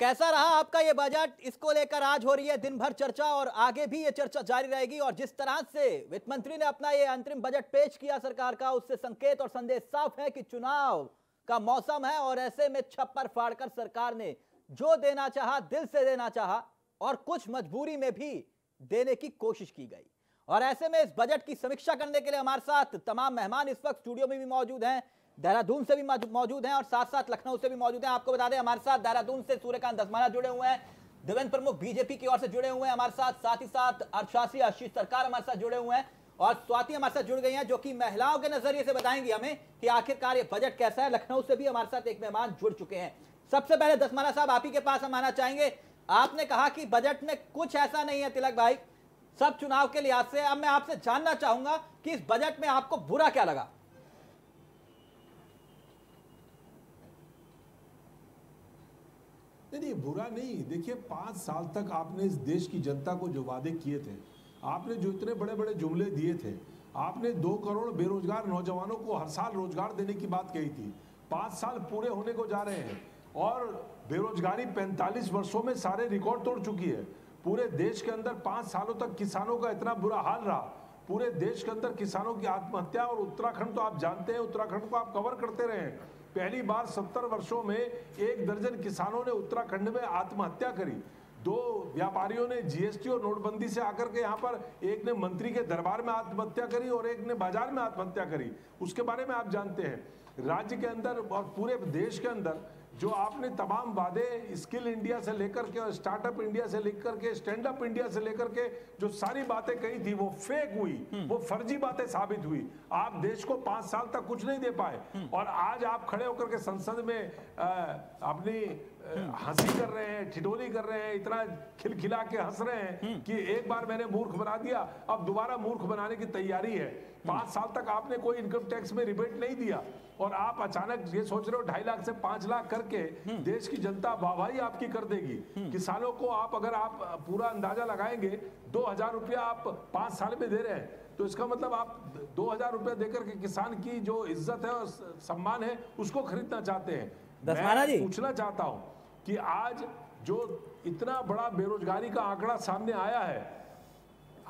कैसा रहा आपका ये बजट? इसको लेकर आज हो रही है दिन भर चर्चा और आगे भी ये चर्चा जारी रहेगी। और जिस तरह से वित्त मंत्री ने अपना ये अंतरिम बजट पेश किया सरकार का, उससे संकेत और संदेश साफ़ है कि चुनाव का मौसम है और ऐसे में छप्पर फाड़कर सरकार ने जो देना चाहा, दिल से देना चाहा और कुछ मजबूरी में भी देने की कोशिश की गई। और ऐसे में इस बजट की समीक्षा करने के लिए हमारे साथ तमाम मेहमान इस वक्त स्टूडियो में भी मौजूद हैं। देहरादून से भी मौजूद हैं और साथ साथ लखनऊ से भी मौजूद हैं। आपको बता दें, हमारे साथ देहरादून से सूर्यकांत दसमाना जुड़े हुए हैं। देवेंद्र प्रमुख बीजेपी की ओर से जुड़े हुए हैं हमारे साथ। साथ ही साथ अर्थशास्त्री आशीष सरकार हमारे साथ जुड़े हुए हैं और स्वाति हमारे साथ जुड़ गई हैं, जो कि महिलाओं के नज़रिए से बताएँगी हमें कि आखिरकार ये बजट कैसा है। लखनऊ से भी हमारे साथ एक मेहमान जुड़ चुके हैं। सबसे पहले दसमाना साहब, आप ही के पास हम आना चाहेंगे। आपने कहा कि बजट में कुछ ऐसा नहीं है तिलक भाई। सब चुनाव के लिहाज से अब मैं आपसे जानना चाहूँगा कि इस बजट में आपको बुरा क्या लगा? नहीं नहीं, बुरा नहीं। देखिए, पाँच साल तक आपने इस देश की जनता को जो वादे किए थे, आपने जो इतने बड़े बड़े जुमले दिए थे, आपने दो करोड़ बेरोजगार नौजवानों को हर साल रोज़गार देने की बात कही थी। पाँच साल पूरे होने को जा रहे हैं और बेरोजगारी 45 वर्षों में सारे रिकॉर्ड तोड़ चुकी है। पूरे देश के अंदर पाँच सालों तक किसानों का इतना बुरा हाल रहा। पूरे देश के अंदर किसानों की आत्महत्या और उत्तराखंड तो आप जानते हैं, उत्तराखंड को आप कवर करते रहे पहली बार सत्तर वर्षों में एक दर्जन किसानों ने उत्तराखंड में आत्महत्या करी। दो व्यापारियों ने जीएसटी और नोटबंदी से आकर के यहाँ पर एक ने मंत्री के दरबार में आत्महत्या करी और एक ने बाज़ार में आत्महत्या करी। उसके बारे में आप जानते हैं। राज्य के अंदर और पूरे देश के अंदर जो आपने तमाम वादे स्किल इंडिया से लेकर के और स्टार्टअप इंडिया से लेकर के स्टैंड अप इंडिया से लेकर के जो सारी बातें कही थी वो फेक हुई वो फर्जी बातें साबित हुई। आप देश को पाँच साल तक कुछ नहीं दे पाए। और आज आप खड़े होकर के संसद में अपनी हँसी कर रहे हैं ठिठोली कर रहे हैं इतना खिलखिला के हंस रहे हैं कि एक बार मैंने मूर्ख बना दिया। अब दोबारा मूर्ख बनाने की तैयारी है। पाँच साल तक आपने कोई इनकम टैक्स में रिबेट नहीं दिया और आप अचानक ये सोच रहे हो ढाई लाख से पाँच लाख करके देश की जनता वाहवाही आपकी कर देगी। किसानों को आप अगर आप पूरा अंदाज़ा लगाएँगे दो हज़ार रुपया आप पाँच साल में दे रहे हैं। तो इसका मतलब आप दो हज़ार रुपया देकर के किसान की जो इज़्ज़त है और सम्मान है उसको खरीदना चाहते हैं। मैं पूछना चाहता हूँ कि आज जो इतना बड़ा बेरोजगारी का आंकड़ा सामने आया है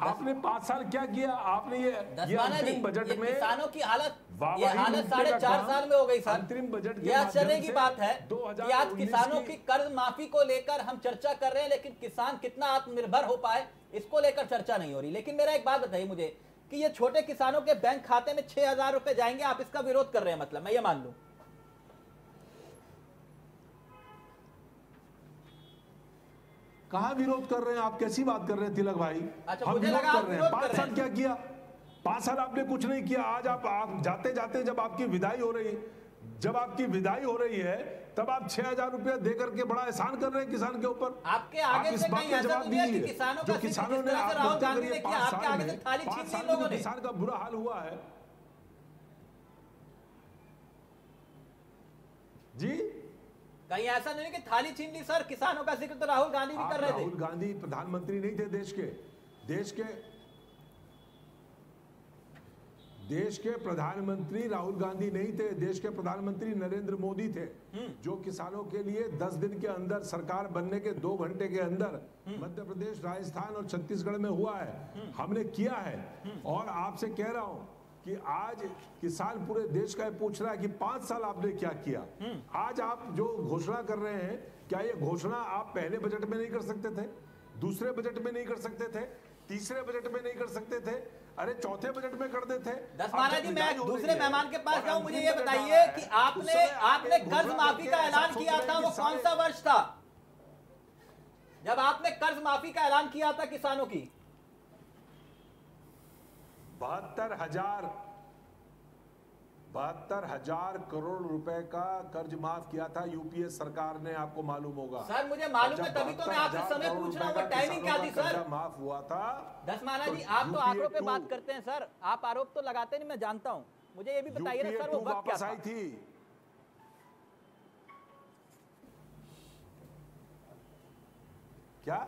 आपने पाँच साल क्या किया? आपने ये ये अंतरिम बजट में किसानों की हालत ये हालत साढ़े चार साल में हो गई सर। अंतरिम बजट ये आश्चर्य की बात है कि आज किसानों की कर्ज माफ़ी को लेकर हम चर्चा कर रहे हैं लेकिन किसान कितना आत्मनिर्भर हो पाए इसको लेकर चर्चा नहीं हो रही। लेकिन मेरा एक बात बताइए मुझे कि ये छोटे किसानों के बैंक खाते में छह हज़ार रुपए जाएँगे आप इसका विरोध कर रहे हैं मतलब मैं ये मान लू। कहा विरोध कर रहे हैं? आप कैसी बात कर रहे हैं तिलक भाई? अच्छा, हम विरोध कर रहे हैं। पाँच साल क्या किया? पाँच साल आपने कुछ नहीं किया। आज आप, आप जाते जाते जब आपकी विदाई हो रही जब आपकी विदाई हो रही है तब आप छह हज़ार रुपया दे करके बड़ा एहसान कर रहे हैं किसान के ऊपर। आपके आगे से ऐसा तो नहीं किसानों जो किसानों ने राहुल गांधी ने किया आपके आगे से थाली छीन ली लोगों ने। किसान का बुरा हाल हुआ है। जी? कहीं ऐसा नहीं कि थाली छीन ली सर किसानों का ज़िक्र तो राहुल गांधी भी कर रहे थे। राहुल गांधी प्रधानमंत्री नहीं थे देश के। देश के देश के प्रधानमंत्री राहुल गांधी नहीं थे देश के प्रधानमंत्री नरेंद्र मोदी थे जो किसानों के लिए 10 दिन के अंदर सरकार बनने के दो घंटे के अंदर मध्य प्रदेश राजस्थान और छत्तीसगढ़ में हुआ है। हमने किया है। और आपसे कह रहा हूँ कि आज किसान पूरे देश का पूछ रहा है कि पाँच साल आपने क्या किया? आज आप जो घोषणा कर रहे हैं क्या ये घोषणा आप पहले बजट में नहीं कर सकते थे? दूसरे बजट में नहीं कर सकते थे? तीसरे बजट में नहीं कर सकते थे? अरे चौथे बजट में कर देते जी मैं दूसरे मेहमान के पास जाऊँ मुझे ये बताइए कि आपने आपने कर्ज माफ़ी का ऐलान किया था वो कौन सा वर्ष था? जब आपने कर्ज माफ़ी का ऐलान किया था किसानों की बहत्तर हज़ार बहत्तर हज़ार करोड़ रुपए का कर्ज माफ़ किया था यूपीए सरकार ने आपको मालूम होगा। सर मुझे मालूम है तभी तो मैं आपसे समय पूछ रहा हूँ टाइमिंग क्या थी सर? माफ़ हुआ था दसमाना जी आप तो आंकड़ों पे बात करते हैं सर। आप आरोप तो लगाते नहीं मैं जानता हूँ। मुझे ये भी बताइए ना सर वो वक्त क्या था? थी। क्या?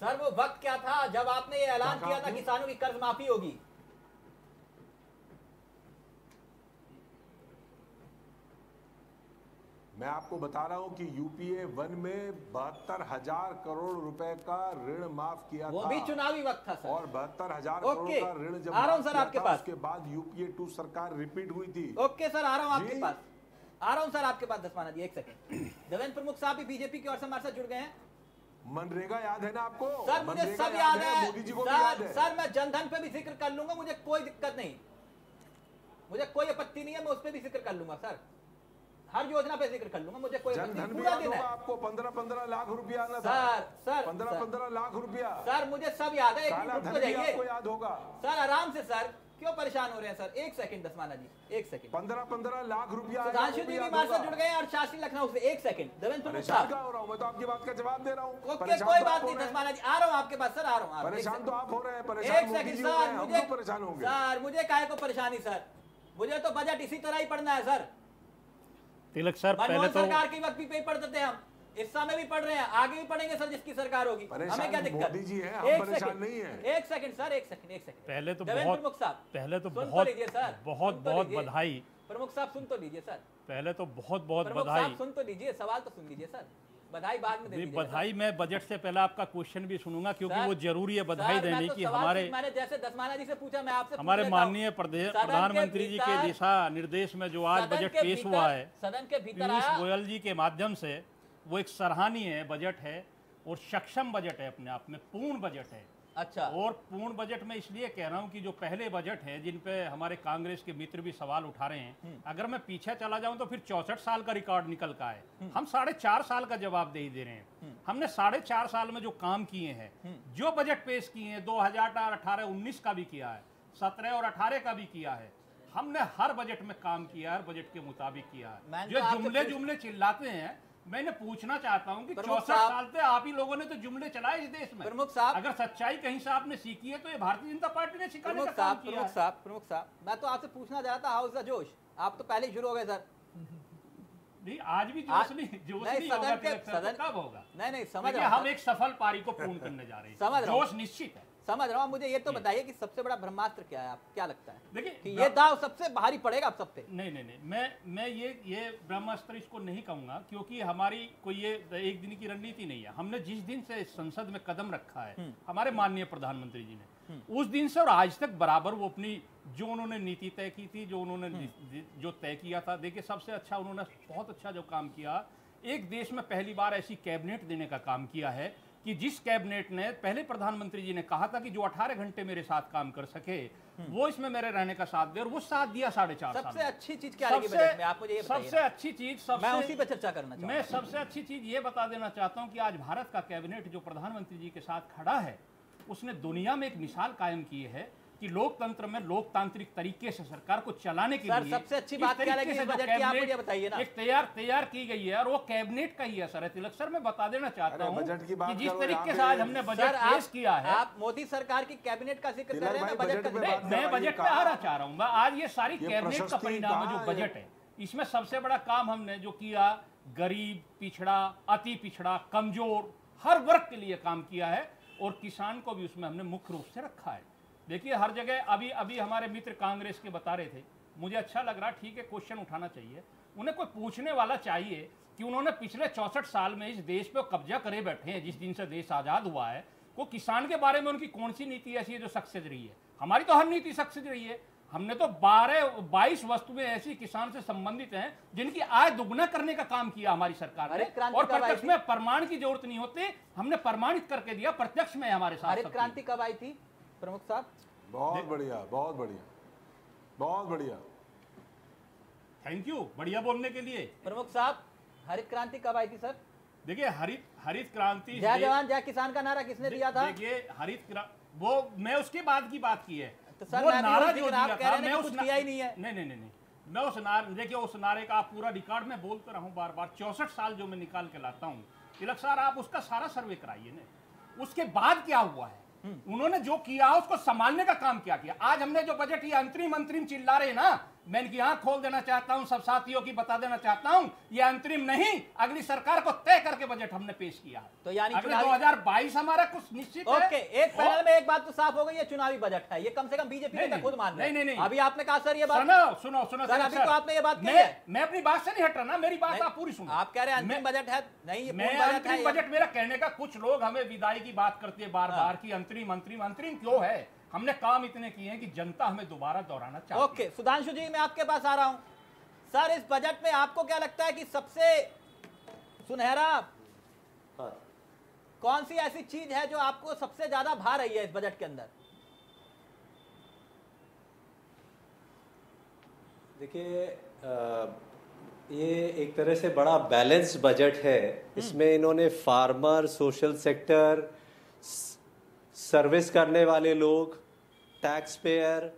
सर वो वक्त क्या था? जब आपने ये ऐलान किया था किसानों की कर्ज माफ़ी होगी। मैं आपको बता रहा हूँ कि यूपीए वन में बहत्तर हज़ार करोड़ रुपए का ऋण माफ़ किया वो था। भी चुनावी वक्त था सर। और बहत्तर हज़ार करोड़ का ऋण जब आ रहा हूँ सर आपके पास। उसके बाद यूपीए टू सरकार रिपीट हुई थी। ओके सर आ रहा हूँ आपके पास। आ रहा हूँ सर आपके पास दसमाना जी एक सेकंड देवेंद्र प्रमुख साहब भी बीजेपी की ओर से हमारे साथ जुड़ गए हैं। मनरेगा याद है ना आपको? सर मुझे सब याद है मोदी जी को भी याद है। सर मैं जनधन पे भी ज़िक्र कर लूँगा मुझे कोई दिक्कत नहीं। मुझे कोई आपत्ति नहीं है मैं उस पर भी ज़िक्र कर लूँगा सर। हर योजना पे ज़िक्र कर लूँगा मुझे कोई जनधन पूरा दिन है। आपको पंद्रह पंद्रह लाख रुपया आना था। सर सर पंद्रह पंद्रह लाख रुपया। सर मुझे सब याद है एक मिनट रुक तो जाइए। आपको याद होगा। सर आराम से सर क्यों परेशान हो रहे हैं सर? एक सेकंड दसमाना जी एक सेकंड। पंद्रह पंद्रह लाख रुपया सुधांशु जी भी हमारे जुड़ गए और शास्त्री लखनऊ से एक सेकंड। देवेंद्र साहब क्या हो रहा हूँ? मैं तो आपकी बात का जवाब दे रहा हूँ। ओके कोई तो बात नहीं दसमाना जी आ रहा हूँ आपके पास सर आ रहा हूँ परेशान तो आप हो रहे हैं परेशान एक सेकंड सर मुझे परेशान होंगे। सर मुझे काहे को परेशानी सर? मुझे तो बजट इसी तरह ही पढ़ना है सर। तिलक सर पहले तो सरकार के वक्त भी पे देते हैं हम। इस समय भी पढ़ रहे हैं आगे भी पढ़ेंगे सर जिसकी सरकार होगी। हमें क्या दिक्कत? मोदी जी है हम एक परेशान सेकंड, नहीं है। एक सेकंड सर एक सेकंड एक सेकंड पहले तो बहुत प्रमुख साहब पहले तो सुन तो बहुत लीजिए सर बहुत तो बहुत बधाई। प्रमुख साहब सुन तो लीजिए सर पहले तो बहुत बहुत बधाई। सुन तो लीजिए सवाल तो सुन लीजिए सर बधाई बाद में दे नहीं, दीजिएगा, सर। बधाई मैं बजट से पहले आपका क्वेश्चन भी सुनूँगा क्योंकि वो ज़रूरी है बधाई देने तो की हमारे मैंने जैसे दसमाना जी से पूछा मैं आपसे हमारे माननीय प्रधानमंत्री जी के दिशा निर्देश में जो आज बजट पेश हुआ है सदन के भीतर पीयूष गोयल जी के माध्यम से वो एक सराहनीय बजट है और सक्षम बजट है अपने आप में पूर्ण बजट है। अच्छा। और पूर्ण बजट में इसलिए कह रहा हूँ कि जो पहले बजट है जिन पे हमारे कांग्रेस के मित्र भी सवाल उठा रहे हैं अगर मैं पीछे चला जाऊँ तो फिर चौसठ साल का रिकॉर्ड निकल का है। हम साढ़े चार साल का जवाब दे ही दे रहे हैं। हमने साढ़े चार साल में जो काम किए हैं जो बजट पेश किए हैं दो हज़ार अठारह उन्नीस का भी किया है सत्रह और अठारह का भी किया है हमने हर बजट में काम किया है बजट के मुताबिक किया है। जो तो जुमले जुमले चिल्लाते हैं मैंने पूछना चाहता हूँ कि चौसठ साल से आप ही लोगों ने तो जुमले चलाए इस देश में। प्रमुख साहब- अगर सच्चाई कहीं से आपने सीखी है तो ये भारतीय जनता पार्टी ने सिखाने प्रमुख का काम साहब किया प्रमुख साहब प्रमुख साहब मैं तो आपसे पूछना चाहता था हाउस द जोश? आप तो पहले ही शुरू हो गए सर। नहीं आज भी जोश नहीं जोश नहीं, होगा के- तो सदन- कब होगा? नहीं नहीं समझ हम एक सफल पारी को पूर्ण करने जा रहे हैं। समझ रहा हूँ। जोश निश्चित है। समझ रहा हूँ। मुझे ये तो बताइए कि सबसे बड़ा ब्रह्मास्त्र क्या है? आप क्या लगता है? देखिए कि ये दाव सबसे भारी पड़ेगा आप सब पे? नहीं नहीं नहीं। मैं मैं ये ये ब्रह्मास्त्र इसको नहीं कहूँगा क्योंकि हमारी कोई ये एक दिन की रणनीति नहीं है। हमने जिस दिन से संसद में कदम रखा है हमारे माननीय प्रधानमंत्री जी ने उस दिन से और आज तक बराबर वो अपनी जो उन्होंने नीति तय की थी जो उन्होंने जो तय किया था देखिए सबसे अच्छा उन्होंने बहुत अच्छा जो काम किया एक देश में पहली बार ऐसी कैबिनेट देने का काम किया है कि जिस कैबिनेट ने पहले प्रधानमंत्री जी ने कहा था कि जो 18 घंटे मेरे साथ काम कर सके वो इसमें मेरे रहने का साथ दे और वो साथ दिया साढ़े चार सबसे अच्छी चीज़ क्या सबसे, में? आप मुझे ये सबसे अच्छी चीज़ सबसे मैं उसी पर चर्चा करना मैं सबसे अच्छी चीज़ ये बता देना चाहता हूँ कि आज भारत का कैबिनेट जो प्रधानमंत्री जी के साथ खड़ा है उसने दुनिया में एक मिसाल कायम की है कि लोकतंत्र में लोकतांत्रिक तरीके से सरकार को चलाने के सर, लिए सबसे अच्छी बात क्या लगी बजट की? आप मुझे बताइए ना। एक तैयार तैयार की गई है और वो कैबिनेट का ही असर है तिलक सर मैं बता देना चाहता हूँ की जिस तरीके से आज हमने बजट पेश किया है। आप मोदी सरकार की कैबिनेट का ज़िक्र कर रहे हैं मैं बजट में पे आना चाह रहा हूँ। मैं आज ये सारी कैबिनेट का परिणाम है जो बजट है। इसमें सबसे बड़ा काम हमने जो किया गरीब पिछड़ा अति पिछड़ा कमज़ोर हर वर्ग के लिए काम किया है और किसान को भी उसमें हमने मुख्य रूप से रखा है। देखिए हर जगह अभी अभी हमारे मित्र कांग्रेस के बता रहे थे मुझे अच्छा लग रहा ठीक है क्वेश्चन उठाना चाहिए। उन्हें कोई पूछने वाला चाहिए कि उन्होंने पिछले चौसठ साल में इस देश पे कब्जा करे बैठे हैं जिस दिन से देश आज़ाद हुआ है वो किसान के बारे में उनकी कौन सी नीति ऐसी है जो सक्सेस रही है? हमारी तो हर नीति सक्सेस रही है। हमने तो 12 22 वस्तुएँ ऐसी किसान से संबंधित हैं जिनकी आय दुगना करने का काम किया हमारी सरकार ने। और प्रत्यक्ष में प्रमाण की ज़रूरत नहीं होती हमने प्रमाणित करके दिया प्रत्यक्ष में हमारे साथ क्रांति कब आई थी? प्रमुख साहब। बहुत बढ़िया बहुत बढ़िया बहुत बढ़िया। थैंक यू बढ़िया बोलने के लिए। प्रमुख साहब हरित क्रांति कब आई थी सर? देखिए हरित हरित क्रांति जय जवान जय किसान का नारा किसने दिया था? देखिए हरित वो मैं उसके बाद की बात की है। तो सर, वो मैं नारा जो दिया था मैं उस किया ही नहीं है। नहीं नहीं नहीं मैं उस नारे देखिए उस नारे का पूरा रिकॉर्ड में बोलता रहा हूँ बार बार। चौसठ साल जो मैं निकाल के लाता हूँ। तिलक सर आप उसका सारा सर्वे कराइए ना। उसके बाद क्या हुआ है। उन्होंने जो किया, उसको संभालने का काम क्या किया? आज हमने जो बजट ये अंतरिम अंतरिम चिल्ला रहे ना मैं इनकी आँख खोल देना चाहता हूँ सब साथियों की बता देना चाहता हूँ ये अंतरिम नहीं अगली सरकार को तय करके बजट हमने पेश किया है। तो यानी अगले चुनावी- 2022 हमारा कुछ निश्चित है। ओके एक और- पैनल में एक बात तो साफ़ हो गई है चुनावी बजट है ये कम से कम बीजेपी नहीं, खुद मान नहीं, नहीं, नहीं। अभी आपने कहा सर ये बात सुनो सुनो सुनो सर, अभी तो आपने ये बात कही मैं है। अपनी बात से नहीं हट रहा ना मेरी बात आप पूरी सुनो। आप कह रहे हैं बजट है नहीं मैं बजट अंतरिम बजट मेरा कहने का कुछ लोग हमें विदाई की बात करते हैं बार हाँ। बार की अंतरिम अंतरिम अंतरिम क्यों है? हमने काम इतने किए हैं कि जनता हमें दोबारा दोहराना चाहती है। ओके सुधांशु जी मैं आपके पास आ रहा हूँ। सर इस बजट में आपको क्या लगता है कि सबसे सुनहरा हाँ। कौन सी ऐसी चीज़ है जो आपको सबसे ज़्यादा भा रही है इस बजट के अंदर? देखिए ये एक तरह से बड़ा बैलेंस बजट है। इसमें इन्होंने फार्मर सोशल सेक्टर सर्विस करने वाले लोग टैक्स पेयर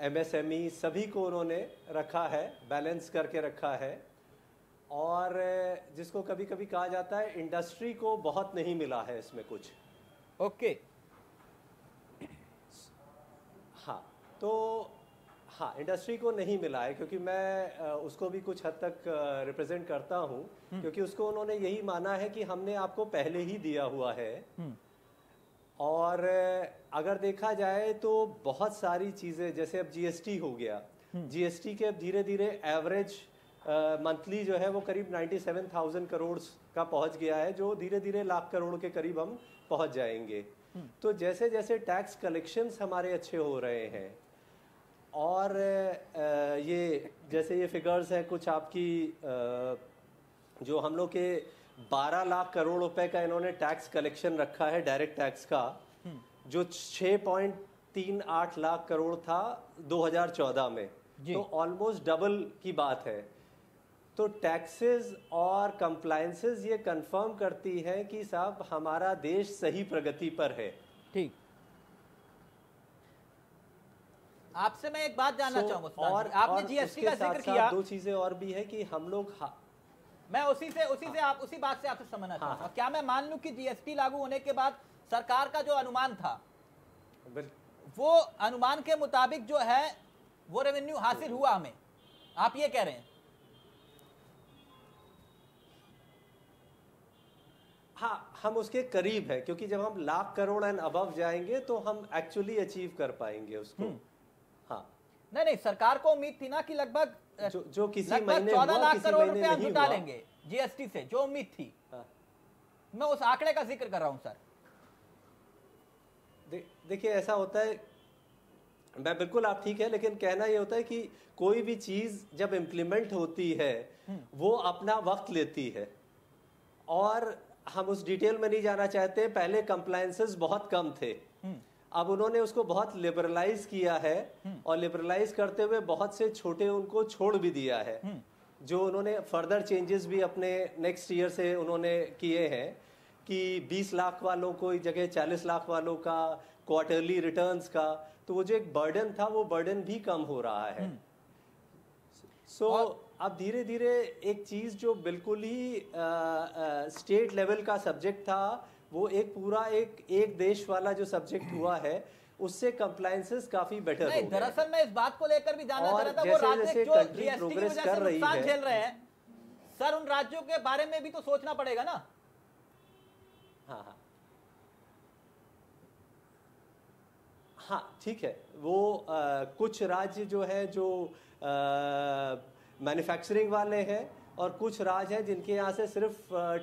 एमएसएमई सभी को उन्होंने रखा है बैलेंस करके रखा है। और जिसको कभी कभी कहा जाता है इंडस्ट्री को बहुत नहीं मिला है इसमें कुछ। Okay okay. हाँ तो हाँ इंडस्ट्री को नहीं मिला है क्योंकि मैं उसको भी कुछ हद तक रिप्रेजेंट करता हूँ। क्योंकि उसको उन्होंने यही माना है कि हमने आपको पहले ही दिया हुआ है। और अगर देखा जाए तो बहुत सारी चीज़ें जैसे अब जीएसटी हो गया। जीएसटी के अब धीरे धीरे एवरेज मंथली जो है वो करीब 97,000 करोड़ का पहुँच गया है जो धीरे धीरे लाख करोड़ के करीब हम पहुँच जाएँगे। तो जैसे जैसे टैक्स कलेक्शंस हमारे अच्छे हो रहे हैं और ये जैसे ये फिगर्स हैं कुछ आपकी जो हम लोग के 12 लाख करोड़ रुपए का इन्होंने टैक्स कलेक्शन रखा है डायरेक्ट टैक्स का जो 6.38 लाख करोड़ था 2014 में। जी। तो ऑलमोस्ट डबल की बात है। तो टैक्सेस और कंप्लायंसेस ये कंफर्म करती है कि साहब हमारा देश सही प्रगति पर है। ठीक। आपसे मैं एक बात जानना So, चाहूँगा और आपने जीएसटी का ज़िक्र किया। दो चीज़ें और भी है कि हम लोग मैं उसी से उसी से आप उसी बात से आपसे समझना हाँ, चाहूँगा हाँ। क्या मैं मान लूँ कि जीएसटी लागू होने के बाद सरकार का जो अनुमान था वो अनुमान के मुताबिक जो है वो रेवेन्यू हासिल हुआ हमें। आप ये कह रहे हैं। हाँ हम उसके करीब है क्योंकि जब हम लाख करोड़ एंड अबव जाएँगे तो हम एक्चुअली अचीव कर पाएँगे उसको। हम्म। हाँ। नहीं नहीं सरकार को उम्मीद थी ना कि लगभग जो जो किसी महीने चौदह लाख करोड़ रुपए हम जुटा लेंगे जीएसटी से जो उम्मीद थी। हाँ। मैं उस आंकड़े का ज़िक्र कर रहा हूँ सर। दे, देखिए ऐसा होता है मैं बिल्कुल आप ठीक है लेकिन कहना ये होता है कि कोई भी चीज़ जब इम्प्लीमेंट होती है वो अपना वक्त लेती है। और हम उस डिटेल में नहीं जाना चाहते पहले कंप्लायंसेस बहुत कम थे। अब उन्होंने उसको बहुत लिबरलाइज किया है और लिबरलाइज करते हुए बहुत से छोटे उनको छोड़ भी दिया है जो उन्होंने फर्दर चेंजेस भी अपने नेक्स्ट ईयर से उन्होंने किए हैं कि 20 लाख वालों को जगह 40 लाख वालों का क्वार्टरली रिटर्न्स का तो वो जो एक बर्डन था वो बर्डन भी कम हो रहा है। सो so, अब धीरे धीरे एक चीज़ जो बिल्कुल ही स्टेट लेवल का सब्जेक्ट था वो एक पूरा एक एक देश वाला जो सब्जेक्ट हुआ है उससे कंप्लायंसेस काफ़ी बेटर नहीं दरअसल मैं इस बात को लेकर भी जानना चाह रहा था वो राज्य जो जीएसटी की वजह कर से रही नुकसान है। झेल रहे हैं सर उन राज्यों के बारे में भी तो सोचना पड़ेगा ना। हाँ हाँ। हाँ ठीक है। वो आ, कुछ राज्य जो है जो मैन्युफैक्चरिंग वाले हैं और कुछ राज्य हैं जिनके यहाँ से सिर्फ़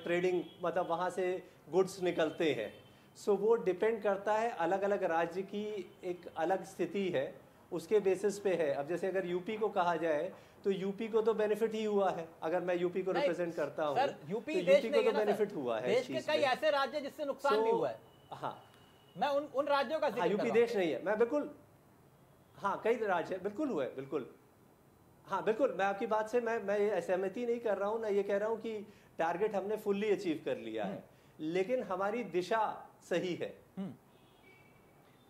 ट्रेडिंग मतलब वहाँ से गुड्स निकलते हैं। सो so, वो डिपेंड करता है अलग अलग राज्य की एक अलग स्थिति है। उसके बेसिस पे है। अब जैसे अगर यूपी को कहा जाए तो यूपी को तो बेनिफिट ही हुआ है। अगर मैं यूपी को रिप्रेजेंट करता हूँ यूपी तो देश यूपी को तो बेनिफिट हुआ है देश के कई ऐसे राज्य जिससे नुकसान भी हुआ है। हाँ। मैं उन उन राज्यों का हाँ यूपी देश नहीं है। मैं बिल्कुल हाँ कई राज्य है। बिल्कुल हुए बिल्कुल। हाँ बिल्कुल। मैं आपकी बात से मैं मैं ये सहमति नहीं कर रहा हूँ। ना ये कह रहा हूँ कि टारगेट हमने फुल्ली अचीव कर लिया है। लेकिन हमारी दिशा सही है।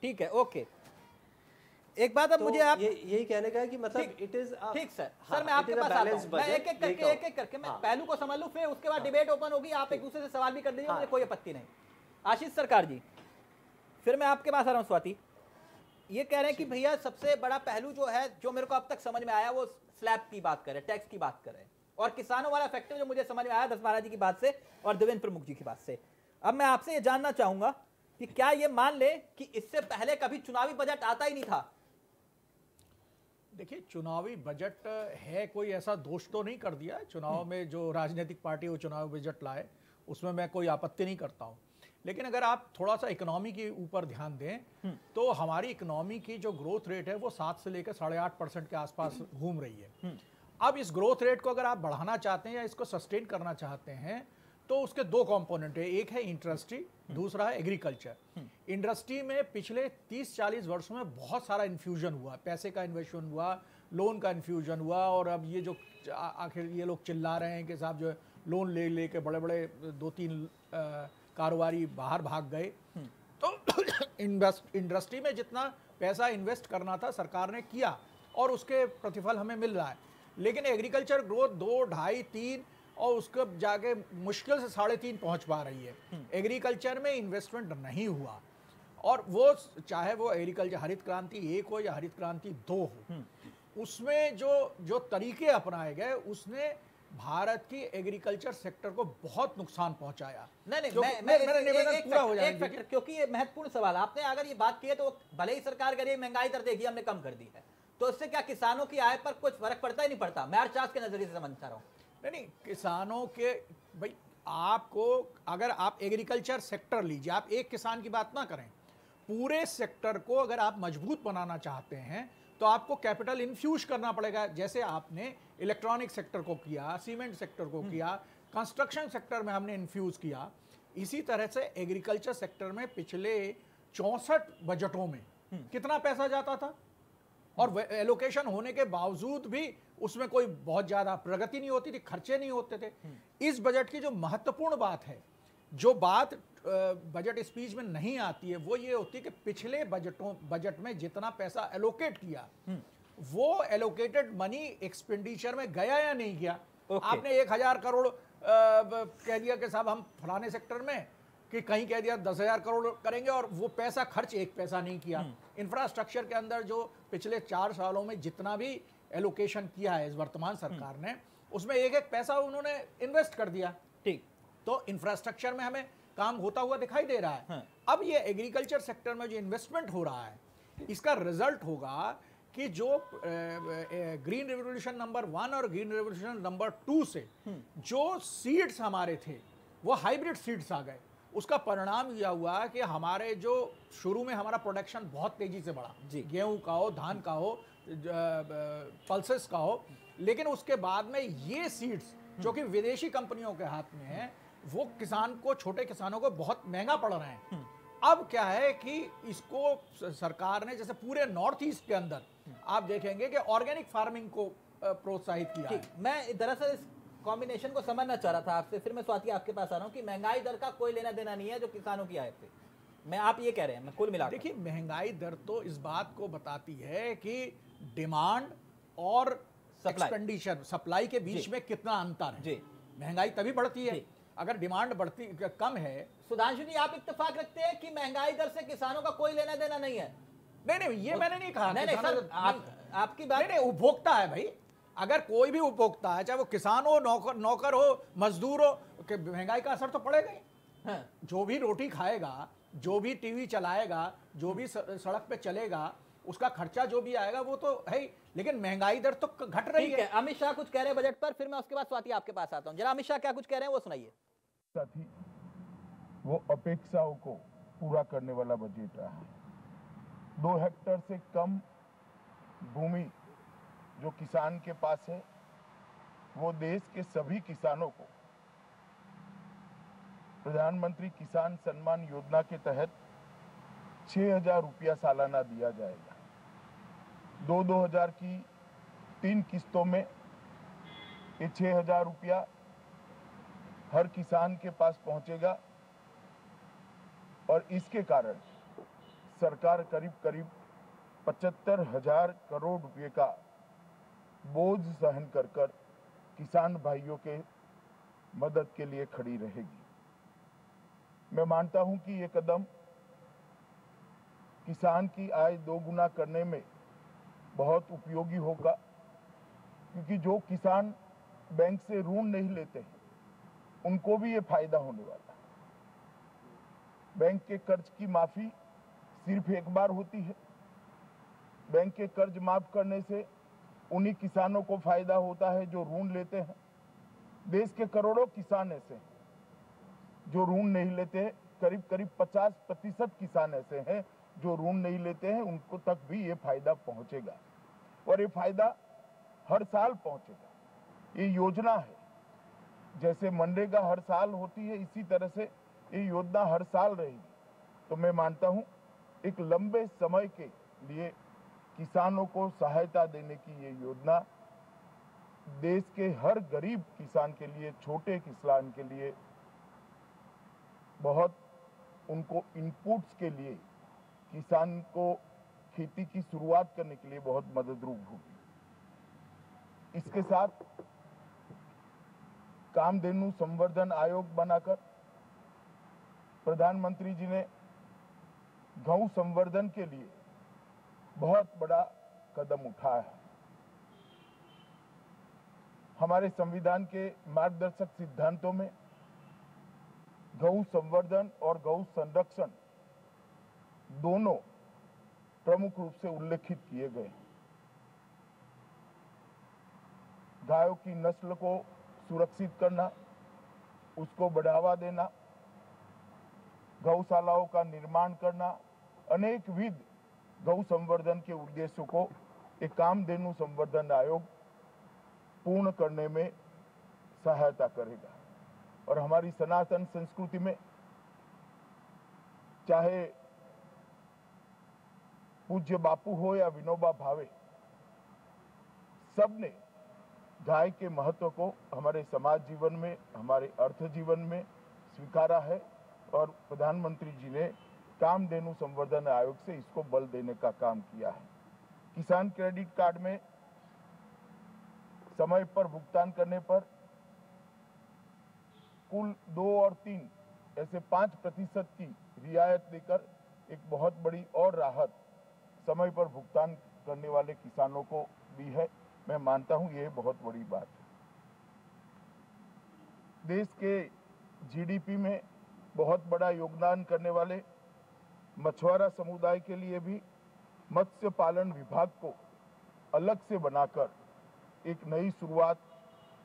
ठीक है ओके। एक बात अब तो मुझे आप ये यही कहने का है कि मतलब इट इज़ ठीक सर सर मैं आपके पास आता हूँ। मैं एक एक करके एक एक करके मैं हाँ। पहलू को समझ लूँ फिर उसके बाद डिबेट ओपन होगी आप एक दूसरे से सवाल भी कर दीजिए हाँ। मुझे कोई आपत्ति नहीं। आशीष सरकार जी फिर मैं आपके पास आ रहा हूँ स्वाति। ये कह रहे हैं कि भैया सबसे बड़ा पहलू जो है जो मेरे को अब तक समझ में आया वो स्लैब की बात करें टैक्स की बात करें। और किसानों वाला फैक्टर जो मुझे समझ में आया दस महाराज जी की बात से और देवेंद्र प्रमुख जी की बात से। अब मैं आपसे ये जानना चाहूँगा कि क्या ये मान ले कि इससे पहले कभी चुनावी बजट आता ही नहीं था? देखिए चुनावी बजट है कोई ऐसा दोष तो नहीं कर दिया। चुनाव में जो राजनीतिक पार्टी वो चुनावी बजट लाए उसमें मैं कोई आपत्ति नहीं करता हूँ। लेकिन अगर आप थोड़ा सा इकोनॉमी के ऊपर ध्यान दें तो हमारी इकोनॉमी की जो ग्रोथ रेट है वो सात से लेकर साढ़े आठ परसेंट के आसपास घूम रही है। अब इस ग्रोथ रेट को अगर आप बढ़ाना चाहते हैं या इसको सस्टेन करना चाहते हैं तो उसके दो कंपोनेंट है। एक है इंडस्ट्री दूसरा है एग्रीकल्चर इंडस्ट्री में पिछले 30-40 वर्षों में बहुत सारा इन्फ्यूजन हुआ। पैसे का इन्वेस्टमेंट हुआ लोन का इन्फ्यूजन हुआ, और अब ये जो आखिर ये लोग चिल्ला रहे हैं कि साहब जो है लोन ले ले लेके बड़े बड़े दो तीन कारोबारी बाहर भाग गए। तो इंडस्ट्री में जितना पैसा इन्वेस्ट करना था, सरकार ने किया, और उसके प्रतिफल हमें मिल रहा है। लेकिन एग्रीकल्चर ग्रोथ दो ढाई तीन और उसको जाके मुश्किल से साढ़े तीन पहुँच पा रही है। एग्रीकल्चर में इन्वेस्टमेंट नहीं हुआ। और वो चाहे वो एग्रीकल्चर हरित क्रांति एक हो या हरित क्रांति दो हो उसमें जो जो तरीके अपनाए गए उसने भारत की एग्रीकल्चर सेक्टर को बहुत नुकसान पहुँचाया। नहीं नहीं मैं मैं मेरा निवेदन पूरा हो जाएगा। एक फैक्टर क्योंकि ये महत्वपूर्ण सवाल आपने अगर ये बात की है तो भले ही सरकार करिए महँगाई दर देखिए हमने कम कर दी है। तो इससे क्या किसानों की आय पर कुछ फ़र्क पड़ता ही नहीं पड़ता? मैं चार्ज के नज़रिए से समझता रहा हूँ। नहीं नहीं किसानों के भाई आपको अगर आप एग्रीकल्चर सेक्टर लीजिए आप एक किसान की बात ना करें पूरे सेक्टर को अगर आप मज़बूत बनाना चाहते हैं तो आपको कैपिटल इन्फ्यूज करना पड़ेगा। जैसे आपने इलेक्ट्रॉनिक सेक्टर को किया सीमेंट सेक्टर को किया कंस्ट्रक्शन सेक्टर में हमने इन्फ्यूज किया इसी तरह से एग्रीकल्चर सेक्टर में पिछले चौंसठ बजटों में कितना पैसा जाता था? और एलोकेशन होने के बावजूद भी उसमें कोई बहुत ज़्यादा प्रगति नहीं होती थी खर्चे नहीं होते थे। इस बजट की जो महत्वपूर्ण बात है जो बात बजट स्पीच में नहीं आती है वो ये होती है कि पिछले बजटों बजट में जितना पैसा एलोकेट किया वो एलोकेटेड मनी एक्सपेंडिचर में गया या नहीं गया। आपने एक हज़ार करोड़ कह दिया कि साहब हम फलाने सेक्टर में कि कहीं कह दिया दस हज़ार करोड़ करेंगे और वो पैसा खर्च एक पैसा नहीं किया। इंफ्रास्ट्रक्चर के अंदर जो पिछले चार सालों में जितना भी एलोकेशन किया है इस वर्तमान सरकार ने उसमें एक एक पैसा उन्होंने इन्वेस्ट कर दिया। ठीक। तो इंफ्रास्ट्रक्चर में हमें काम होता हुआ दिखाई दे रहा है। अब ये एग्रीकल्चर सेक्टर में जो इन्वेस्टमेंट हो रहा है इसका रिज़ल्ट होगा कि जो ग्रीन रेवोल्यूशन नंबर वन और ग्रीन रेवोल्यूशन नंबर टू से जो सीड्स हमारे थे वो हाइब्रिड सीड्स आ गए। उसका परिणाम यह हुआ कि हमारे जो शुरू में हमारा प्रोडक्शन बहुत तेज़ी से बढ़ा। जी। गेहूँ का हो धान का हो पल्सेस का हो लेकिन उसके बाद में ये सीड्स जो कि विदेशी कंपनियों के हाथ में है वो किसान को छोटे किसानों को बहुत महँगा पड़ रहे हैं। अब क्या है कि इसको सरकार ने जैसे पूरे नॉर्थ ईस्ट के अंदर आप देखेंगे कि ऑर्गेनिक फ़ार्मिंग को प्रोत्साहित किया मैं दरअसल इस कॉम्बिनेशन को समझना चाह रहा था आपसे। फिर मैं स्वाति आपके पास आ रहा हूँ कि महँगाई दर का कोई लेना देना नहीं है जो किसानों की आय से मैं आप ये कह रहे हैं मैं कुल मिला देखिए महँगाई दर तो इस बात को बताती है कि डिमांड और. एक्सपेंडिचर सप्लाई के बीच में कितना अंतर है। जी। महँगाई तभी बढ़ती है। अगर डिमांड बढ़ती कम है। सुधांशु जी आप इत्तेफाक रखते हैं कि महँगाई दर से किसानों का कोई लेना देना नहीं है? नहीं नहीं ये मैंने नहीं कहा नहीं नहीं सर आप, आपकी नहीं बात नहीं उपभोक्ता है भाई। अगर कोई भी उपभोक्ता है चाहे वो किसान हो नौकर नौकर हो मजदूर हो महँगाई का असर तो पड़ेगा ही। हाँ, जो भी रोटी खाएगा जो भी टीवी चलाएगा जो भी सड़क पे चलेगा उसका खर्चा जो भी आएगा वो तो है ही। लेकिन महँगाई दर तो घट रही है। है अमित शाह कुछ कह रहे हैं बजट पर फिर मैं उसके बाद स्वाति आपके पास आता हूँ। जरा अमित शाह क्या कुछ कह रहे हैं वो सुनाइए। साथ वो अपेक्षाओं को पूरा करने वाला बजट रहा है। दो हेक्टर से कम भूमि जो किसान के पास है, वो देश के सभी किसानों को प्रधानमंत्री किसान सम्मान योजना के तहत छह हज़ार रुपया सालाना दिया जाएगा। दो दो हज़ार की तीन किस्तों में ये छह हज़ार रुपया हर किसान के पास पहुंचेगा और इसके कारण सरकार करीब करीब पचहत्तर हज़ार करोड़ रुपए का बोझ सहन कर कर किसान भाइयों के मदद के लिए खड़ी रहेगी। मैं मानता हूँ कि ये कदम किसान की आय दोगुना करने में बहुत उपयोगी होगा, क्योंकि जो किसान बैंक से ऋण नहीं लेते हैं, उनको भी ये फ़ायदा होने वाला है। बैंक के कर्ज की माफ़ी सिर्फ़ एक बार होती है। बैंक के कर्ज माफ़ करने से उन्हीं किसानों को फ़ायदा होता है जो ऋण लेते हैं। देश के करोड़ों किसान ऐसे हैं, जो ऋण नहीं लेते करीब करीब 50 प्रतिशत किसान ऐसे हैं, जो ऋण नहीं लेते हैं, उनको तक भी ये फ़ायदा पहुंचेगा। और ये फ़ायदा हर साल पहुंचेगा। ये योजना है। जैसे मनरेगा हर साल होती है, इसी तरह से ये योजना हर साल रहेगी। तो मैं मानता हूँ, एक लंबे समय के लिए किसानों को सहायता देने की ये योजना देश के हर गरीब किसान के लिए, छोटे किसान के लिए बहुत उनको इनपुट्स के लिए किसान को खेती की शुरुआत करने के लिए बहुत मददरूप होगी। इसके साथ कामधेनु संवर्धन आयोग बनाकर प्रधानमंत्री जी ने गौ संवर्धन के लिए बहुत बड़ा कदम उठाया है। हमारे संविधान के मार्गदर्शक सिद्धांतों में गौ संवर्धन और गौ संरक्षण दोनों प्रमुख रूप से उल्लेखित किए गए गायों की नस्ल को सुरक्षित करना, उसको बढ़ावा देना गौशालाओं का निर्माण करना अनेक गौ संवर्धन के उद्देश्य को एक कामधेनु संवर्धन आयोग पूर्ण करने में सहायता करेगा। और हमारी सनातन संस्कृति में चाहे पूज्य बापू हो या विनोबा भावे, सबने गाय के महत्व को हमारे समाज जीवन में, हमारे अर्थ जीवन में स्वीकारा है और प्रधानमंत्री जी ने कामधेनु संवर्धन आयोग से इसको बल देने का काम किया है। किसान क्रेडिट कार्ड में समय पर भुगतान करने पर कुल दो और तीन ऐसे पाँच प्रतिशत की रियायत देकर एक बहुत बड़ी और राहत समय पर भुगतान करने वाले किसानों को दी है। मैं मानता हूँ यह बहुत बड़ी बात है। देश के जीडीपी में बहुत बड़ा योगदान करने वाले मछुआरा समुदाय के लिए भी मत्स्य पालन विभाग को अलग से बनाकर एक नई शुरुआत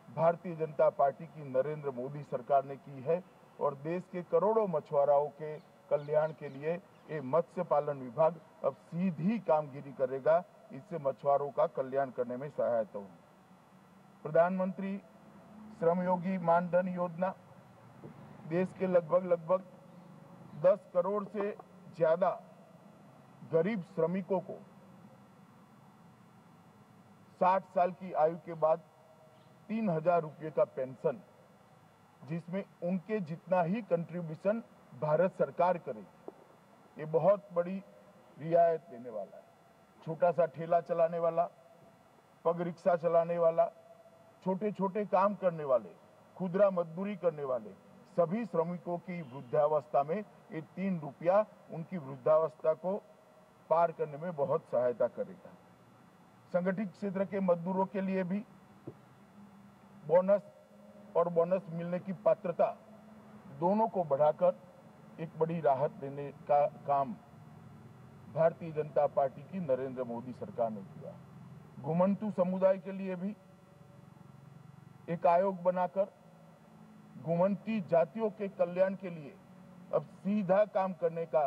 भारतीय जनता पार्टी की नरेंद्र मोदी सरकार ने की है और देश के करोड़ों मछुआराओं के कल्याण के लिए ये मत्स्य पालन विभाग अब सीधी कामगिरी करेगा। इससे मछुआरों का कल्याण करने में सहायता होगी। प्रधानमंत्री श्रमयोगी मानधन योजना देश के लगभग लगभग 10 करोड़ से ज़्यादा गरीब श्रमिकों को 60 साल की आयु के बाद तीन हज़ार रुपये का पेंशन, जिसमें उनके जितना ही कंट्रीब्यूशन भारत सरकार करेगी, ये बहुत बड़ी रियायत देने वाला है। छोटा सा ठेला चलाने वाला, पग रिक्शा चलाने वाला छोटे छोटे काम करने वाले, खुदरा मजदूरी करने वाले सभी श्रमिकों की वृद्धावस्था में ये तीन रुपया उनकी वृद्धावस्था को पार करने में बहुत सहायता करेगा। संगठित क्षेत्र के मजदूरों के लिए भी बोनस और बोनस मिलने की पात्रता दोनों को बढ़ाकर एक बड़ी राहत देने का काम भारतीय जनता पार्टी की नरेंद्र मोदी सरकार ने किया। घुमंतु समुदाय के लिए भी एक आयोग बनाकर घुमंती जातियों के कल्याण के लिए अब सीधा काम करने का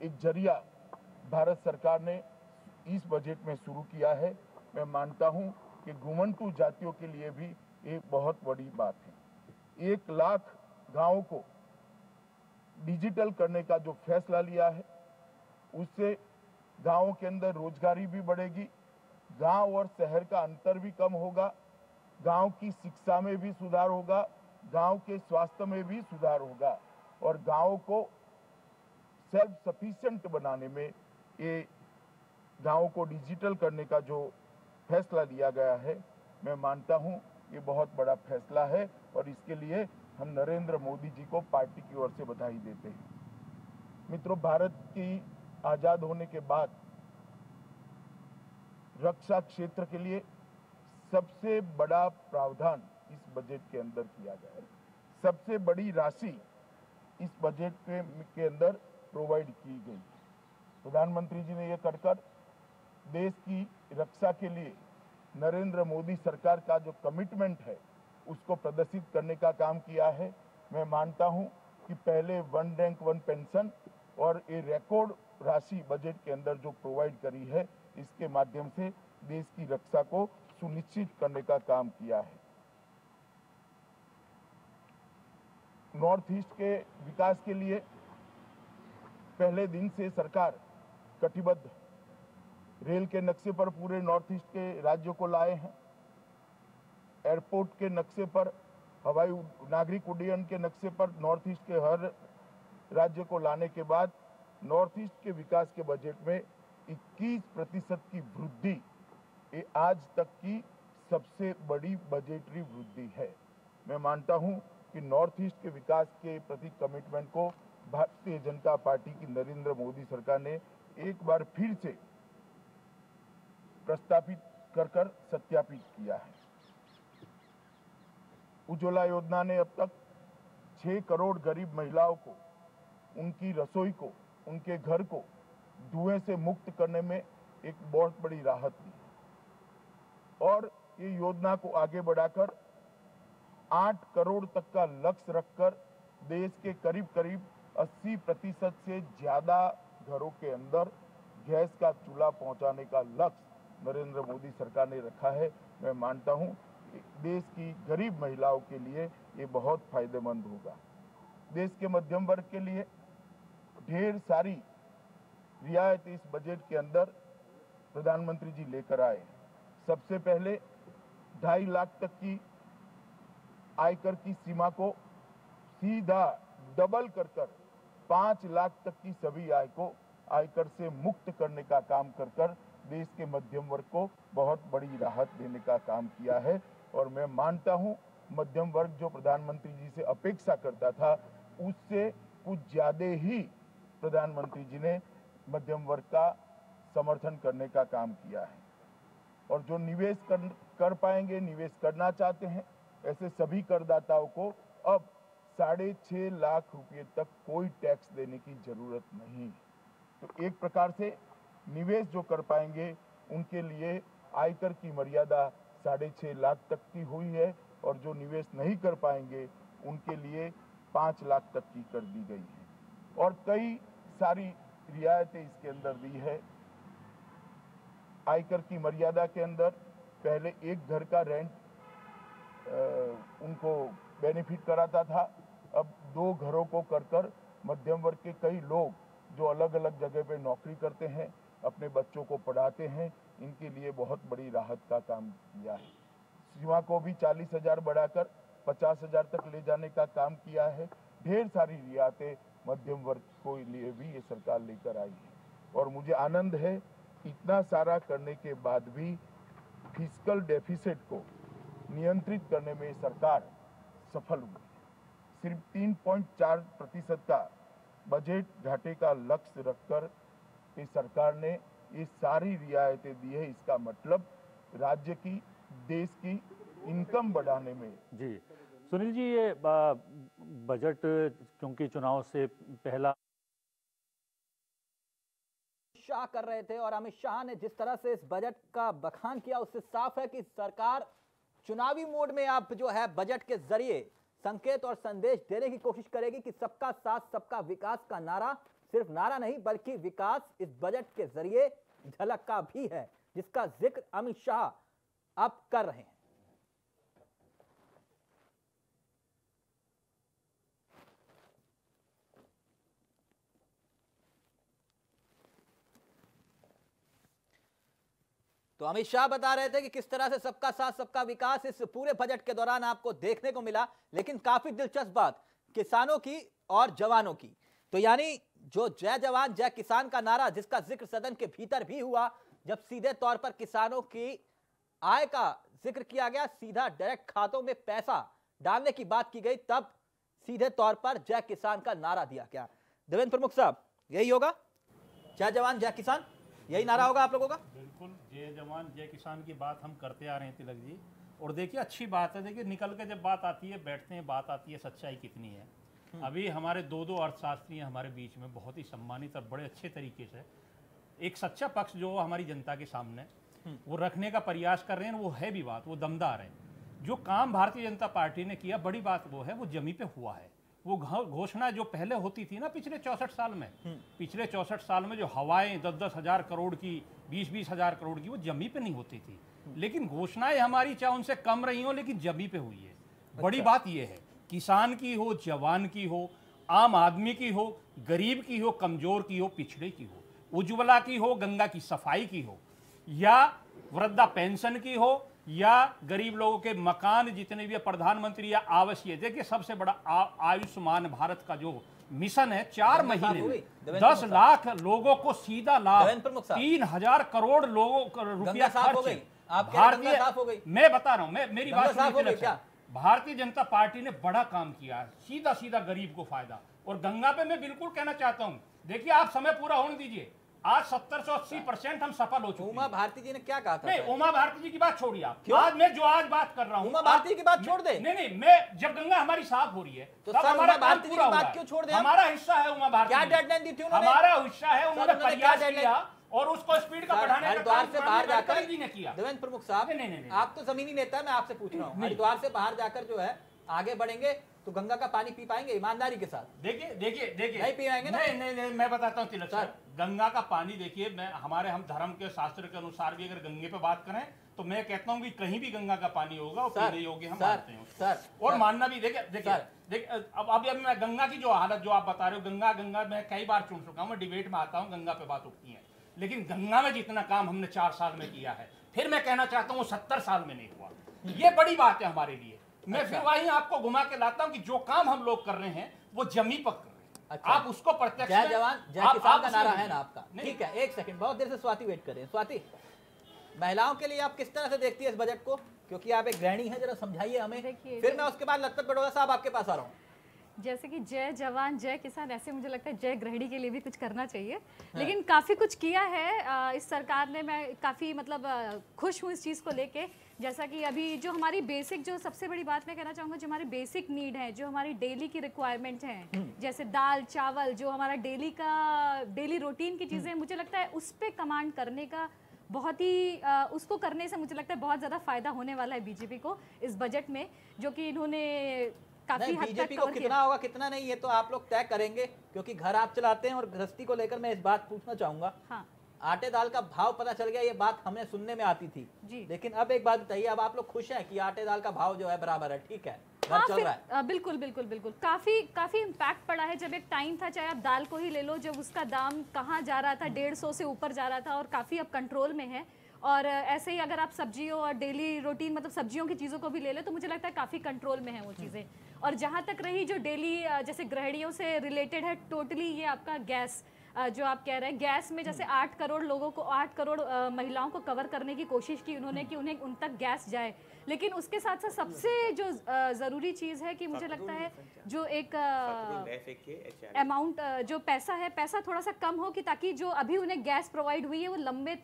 एक ज़रिया भारत सरकार ने इस बजट में शुरू किया है। मैं मानता हूँ कि घुमंतु जातियों के लिए भी एक बहुत बड़ी बात है। एक लाख गाँवों को डिजिटल करने का जो फैसला लिया है, उससे गाँवों के अंदर रोजगारी भी बढ़ेगी, गाँव और शहर का अंतर भी कम होगा, गाँव की शिक्षा में भी सुधार होगा गाँव के स्वास्थ्य में भी सुधार होगा और गाँव को सेल्फ सफिशिएंट बनाने में ये गाँव को डिजिटल करने का जो फैसला लिया गया है, मैं मानता हूँ ये बहुत बड़ा फैसला है और इसके लिए हम नरेंद्र मोदी जी को पार्टी की ओर से बधाई देते हैं। मित्रों, भारत की आज़ाद होने के बाद रक्षा क्षेत्र के लिए सबसे बड़ा प्रावधान इस बजट के अंदर किया गया है सबसे बड़ी राशि इस बजट के, के अंदर प्रोवाइड की गई। प्रधानमंत्री जी ने यह कर कर देश की रक्षा के लिए नरेंद्र मोदी सरकार का जो कमिटमेंट है उसको प्रदर्शित करने का काम किया है। मैं मानता हूँ कि पहले वन रैंक वन पेंशन और ये रिकॉर्ड राशि बजट के अंदर जो प्रोवाइड करी है इसके माध्यम से देश की रक्षा को सुनिश्चित करने का काम किया है। नॉर्थ ईस्ट के विकास के लिए पहले दिन से सरकार कटिबद्ध रेल के नक्शे पर पूरे नॉर्थ ईस्ट के राज्यों को लाए हैं। एयरपोर्ट के नक्शे पर, हवाई नागरिक उड्डयन के नक्शे पर नॉर्थ ईस्ट के हर राज्य को लाने के बाद नॉर्थ ईस्ट के विकास के बजट में 21 प्रतिशत की वृद्धि, ये आज तक की सबसे बड़ी बजटरी वृद्धि है। मैं मानता हूँ कि नॉर्थ ईस्ट के विकास के प्रति कमिटमेंट को भारतीय जनता पार्टी की नरेंद्र मोदी सरकार ने एक बार फिर से प्रस्तापित कर कर सत्यापित किया है। उज्ज्वला योजना ने अब तक 6 करोड़ गरीब महिलाओं को, उनकी रसोई को, उनके घर को धुएँ से मुक्त करने में एक बहुत बड़ी राहत दी और ये योजना को आगे बढ़ाकर 8 करोड़ तक का लक्ष्य रखकर देश के करीब करीब 80 प्रतिशत से ज़्यादा घरों के अंदर गैस का चूल्हा पहुँचाने का लक्ष्य नरेंद्र मोदी सरकार ने रखा है। मैं मानता हूँ, देश की गरीब महिलाओं के लिए ये बहुत फ़ायदेमंद होगा। देश के मध्यम वर्ग के लिए ढेर सारी रियायत इस बजट के अंदर प्रधानमंत्री जी लेकर आए सबसे पहले ढाई लाख तक की आयकर की सीमा को सीधा डबल कर कर पाँच लाख तक की सभी आय को आयकर से मुक्त करने का काम कर कर देश के मध्यम वर्ग को बहुत बड़ी राहत देने का काम किया है। और मैं मानता हूँ मध्यम वर्ग जो प्रधानमंत्री जी से अपेक्षा करता था उससे कुछ ज़्यादा ही प्रधानमंत्री जी ने मध्यम वर्ग का समर्थन करने का काम किया है। और जो निवेश कर, कर पाएँगे निवेश करना चाहते हैं ऐसे सभी करदाताओं को अब साढ़े छह लाख रुपए तक कोई टैक्स देने की ज़रूरत नहीं। तो एक प्रकार से निवेश जो कर पाएँगे, उनके लिए आयकर की मर्यादा साढ़े छह लाख तक की हुई है और जो निवेश नहीं कर पाएँगे, उनके लिए पाँच लाख तक की कर दी गई है। और कई सारी रियायतें इसके अंदर दी है। आयकर की मर्यादा के अंदर पहले एक घर का रेंट उनको बेनिफिट कराता था। अब दो घरों को कर कर मध्यम वर्ग के कई लोग जो अलग अलग जगह पे नौकरी करते हैं, अपने बच्चों को पढ़ाते हैं, इनके लिए बहुत बड़ी राहत का काम किया है। सीमा को भी चालीस हज़ार बढ़ाकर पचास हज़ार तक ले जाने का काम किया है। ढेर सारी रियायतें मध्यम वर्ग को लिए भी ये सरकार लेकर आई है। और मुझे आनंद है, इतना सारा करने के बाद भी फ़िज़िकल डेफिसिट को नियंत्रित करने में सरकार सफल हुई। सिर्फ़ 3.4 प्रतिशत का बजट घाटे का लक्ष्य रखकर इस सरकार ने ये सारी रियायतें दी है। इसका मतलब राज्य की देश की इनकम बढ़ाने में। जी। सुनील जी ये बजट क्योंकि चुनाव से पहला शाह कर रहे थे और अमित शाह ने जिस तरह से इस बजट का बखान किया उससे साफ़ है कि सरकार चुनावी मोड में आप जो है बजट के ज़रिए संकेत और संदेश देने की कोशिश करेगी कि सबका साथ, सबका विकास का नारा सिर्फ़ नारा नहीं, बल्कि विकास इस बजट के ज़रिए झलक का भी है, जिसका ज़िक्र अमित शाह अब कर रहे हैं। तो अमित शाह बता रहे थे कि किस तरह से सबका साथ, सबका विकास इस पूरे बजट के दौरान आपको देखने को मिला, लेकिन काफ़ी दिलचस्प बात, किसानों की और जवानों की। तो यानी जो जय जवान, जय किसान का नारा, जिसका ज़िक्र सदन के भीतर भी हुआ, जब सीधे तौर पर किसानों की आय का ज़िक्र किया गया, सीधा डायरेक्ट खातों में पैसा डालने की बात की गई, तब सीधे तौर पर जय किसान का नारा दिया गया। देवेंद्र प्रमुख साहब, यही होगा? जय जवान, जय किसान, यही नारा होगा आप लोगों का? बिल्कुल जय जवान जय किसान की बात हम करते आ रहे हैं तिलक जी। और देखिए अच्छी बात है। देखिए निकल के जब बात आती है बैठते हैं बात आती है सच्चाई कितनी है। अभी हमारे दो दो अर्थशास्त्री हैं हमारे बीच में बहुत ही सम्मानित और बड़े अच्छे तरीके से। एक सच्चा पक्ष जो हमारी जनता के सामने वो रखने का प्रयास कर रहे हैं वो है भी बात वो दमदार है। जो काम भारतीय जनता पार्टी ने किया बड़ी बात वो है वो जमी पे हुआ है। वो घोषणा जो पहले होती थी ना पिछले चौसठ साल में पिछले चौसठ साल में जो हवाएँ दस दस हज़ार करोड़ की बीस बीस हज़ार करोड़ की वो जमी पे नहीं होती थी लेकिन घोषणाएँ हमारी चाहे उनसे कम रही हो लेकिन जमी पे हुई है अच्छा। बड़ी बात यह है किसान की हो जवान की हो आम आदमी की हो गरीब की हो कमज़ोर की हो पिछड़े की हो उज्ज्वला की हो गंगा की सफ़ाई की हो या वृद्धा पेंशन की हो या गरीब लोगों के मकान जितने भी प्रधानमंत्री या आवासीय देखिए सबसे बड़ा आयुष्मान भारत का जो मिशन है चार महीने में दस लाख लोगों को सीधा लाभ। तीन हज़ार करोड़ लोगों का रुपया खर्च गई? मैं बता रहा हूँ मैं मेरी बात। भारतीय जनता पार्टी ने बड़ा काम किया है सीधा सीधा गरीब को फ़ायदा। और गंगा पे मैं बिल्कुल कहना चाहता हूँ देखिए आप समय पूरा होने दीजिए। आज सत्तर से अस्सी परसेंट हम सफल हो चुके उमा भारती जी ने क्या कहा था नहीं उमा भारती जी की बात छोड़िए आप? आज मैं जो आज बात कर रहा हूँ उमा भारती की बात छोड़ दे। नहीं नहीं मैं जब गंगा हमारी साफ़ हो रही है तो हमारा भारती जी की बात क्यों छोड़ दें हम? हमारा हिस्सा है उमा भारती क्या deadline दी थी उन्होंने? हमारा हिस्सा है उन्होंने प्रयास किया और उसको स्पीड का बढ़ाने का हरिद्वार से बाहर जाकर किया देवेंद्र प्रमुख साहब नहीं, नहीं। आप तो जमीनी नेता है मैं आपसे पूछ रहा हूँ। हरिद्वार से बाहर जाकर जो है आगे बढ़ेंगे तो गंगा का पानी पी पाएँगे ईमानदारी के साथ? देखिए देखिए देखिए। नहीं पिलाएँगे ना? नहीं नहीं नहीं मैं बताता हूँ तिलक सर। गंगा का पानी देखिए मैं हमारे हम धर्म के शास्त्र के अनुसार भी अगर गंगे पे बात करें तो मैं कहता हूँ कि कहीं भी गंगा का पानी होगा और पीने योग्य हम मानते हैं। सर और मानना भी देखिए देखिए देखिए अब अभी अभी मैं गंगा की जो हालत जो आप बता रहे हो गंगा गंगा मैं कई बार चुन चुका हूँ मैं डिबेट में आता हूँ गंगा पे बात उठती है। लेकिन गंगा में जितना काम हमने चार साल में किया है फिर मैं कहना चाहता हूँ सत्तर साल में नहीं हुआ। ये बड़ी बात है हमारे लिए। मैं अच्छा। फिर वही आपको घुमा के लाता हूँ कि जो काम हम लोग कर रहे हैं वो जमी पर कर रहे हैं। अच्छा। आप उसको प्रत्यक्ष जय जवान जय आप- किसान आप का नारा है ना आपका। ठीक है एक सेकंड बहुत देर से स्वाति वेट कर रहे हैं। स्वाति महिलाओं के लिए आप किस तरह से देखती है इस बजट को? क्योंकि आप एक गृहिणी हैं जरा समझाइए हमें। फिर मैं उसके बाद लखपत बड़ोदा साहब आपके पास आ रहा हूँ। जैसे कि जय जवान जय किसान ऐसे मुझे लगता है जय गृहिणी के लिए भी कुछ करना चाहिए। लेकिन काफ़ी कुछ किया है इस सरकार ने। मैं काफ़ी मतलब खुश हूँ इस चीज़ को लेके। जैसा कि अभी जो हमारी बेसिक जो सबसे बड़ी बात मैं कहना चाहूँगा जो हमारी बेसिक नीड है जो हमारी डेली की रिक्वायरमेंट है जैसे दाल चावल जो हमारा डेली का डेली रूटीन की चीज़ें मुझे लगता है उस पर कमांड करने का बहुत ही अ, उसको करने से मुझे लगता है बहुत ज़्यादा फ़ायदा होने वाला है बीजेपी को इस बजट में जो कि इन्होंने काफ़ी हद तक बीजेपी को कितना होगा कितना नहीं ये तो आप लोग तय करेंगे क्योंकि घर आप चलाते हैं और गृहस्थी को लेकर मैं इस बात पूछना चाहूँगा। हाँ। आटे दाल का भाव पता चल गया ये बात हमें सुनने में आती थी। जी। लेकिन अब एक बात बताइए अब आप लोग खुश हैं कि आटे दाल का भाव जो है बराबर है ठीक है? हाँ चल रहा है। बिल्कुल बिल्कुल बिल्कुल। काफ़ी काफ़ी इम्पैक्ट पड़ा है। जब एक टाइम था चाहे आप दाल को ही ले लो जब उसका दाम कहाँ जा रहा था डेढ़ सौ से ऊपर जा रहा था और काफ़ी अब कंट्रोल में है। और ऐसे ही अगर आप सब्जियों और डेली रूटीन मतलब सब्जियों की चीज़ों को भी ले ले तो मुझे लगता है काफ़ी कंट्रोल में है वो चीज़ें। और जहाँ तक रही जो डेली जैसे गृहिणियों से रिलेटेड है टोटली ये आपका गैस जो आप कह रहे हैं गैस में जैसे आठ करोड़ लोगों को आठ करोड़ महिलाओं को कवर करने की कोशिश की उन्होंने कि उन्हें उन तक गैस जाए। लेकिन उसके साथ साथ सबसे जो ज़रूरी चीज़ है कि मुझे लगता है जो एक अमाउंट जो पैसा है पैसा थोड़ा सा कम हो कि ताकि जो अभी उन्हें गैस प्रोवाइड हुई है वो लंबे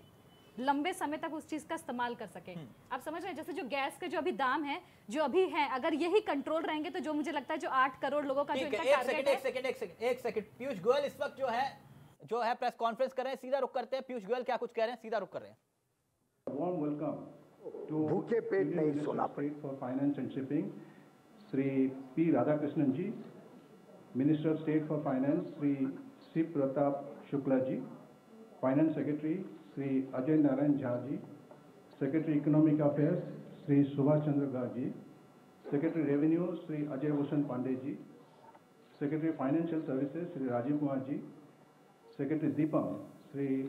लंबे समय तक उस चीज़ का इस्तेमाल कर सके। आप समझ रहे हैं? जैसे जो गैस के जो अभी दाम है जो अभी है अगर यही कंट्रोल रहेंगे तो जो मुझे लगता है जो आठ करोड़ लोगों का जो इनका एक टारगेट एक है सेकंड एक सेकंड एक सेकंड पीयूष गोयल इस वक्त जो है जो है प्रेस कॉन्फ्रेंस कर रहे हैं सीधा रुक करते हैं पीयूष गोयल क्या कुछ कह रहे हैं सीधा रुक कर रहे हैं। वेलकम भूखे पेट नहीं सोना पेट for finance and shipping Shri P Radhakrishnan ji minister state for finance Shri Shiv Pratap Shukla ji finance secretary Shri Ajay Narayan Jha ji secretary economic affairs Shri Subhash Chandra गा ji secretary revenue Shri Ajay Bhushan Pandey ji secretary financial services Shri Rajiv Kumar ji Secretary Deepam, Sri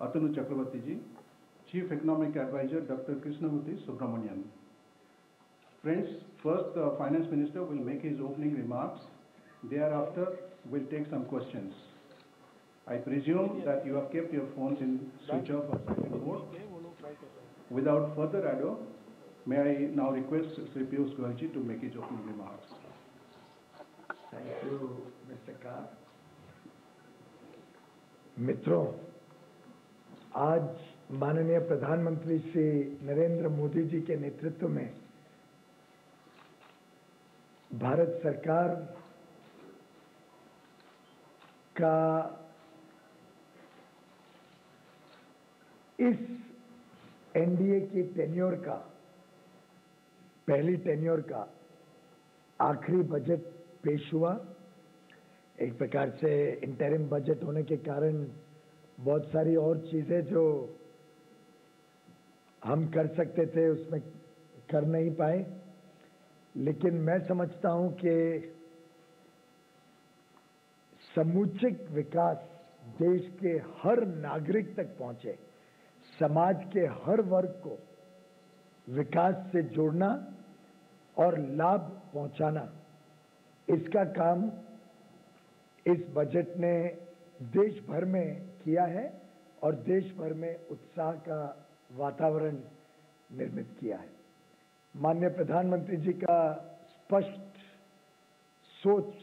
Atanu Chakrabarti ji, Chief Economic Advisor, Dr. Krishnamurthy Subramanian. Friends, first the Finance Minister will make his opening remarks. Thereafter, we'll take some questions. I presume that you have kept your phones in switch off or silent mode. Without further ado, may I now request Sri Piyush Goyal ji to make his opening remarks. Thank you, Mr. Carr. मित्रों, आज माननीय प्रधानमंत्री श्री नरेंद्र मोदी जी के नेतृत्व में भारत सरकार का इस एनडीए की टेन्योर का, पहली टेन्योर का आखिरी बजट पेश हुआ। एक प्रकार से इंटरिम बजट होने के कारण बहुत सारी और चीज़ें जो हम कर सकते थे, उसमें कर नहीं पाए। लेकिन मैं समझता हूँ कि समुचित विकास देश के हर नागरिक तक पहुँचे, समाज के हर वर्ग को विकास से जोड़ना और लाभ पहुंचाना, इसका काम इस बजट ने देश भर में किया है और देश भर में उत्साह का वातावरण निर्मित किया है। माननीय प्रधानमंत्री जी का स्पष्ट सोच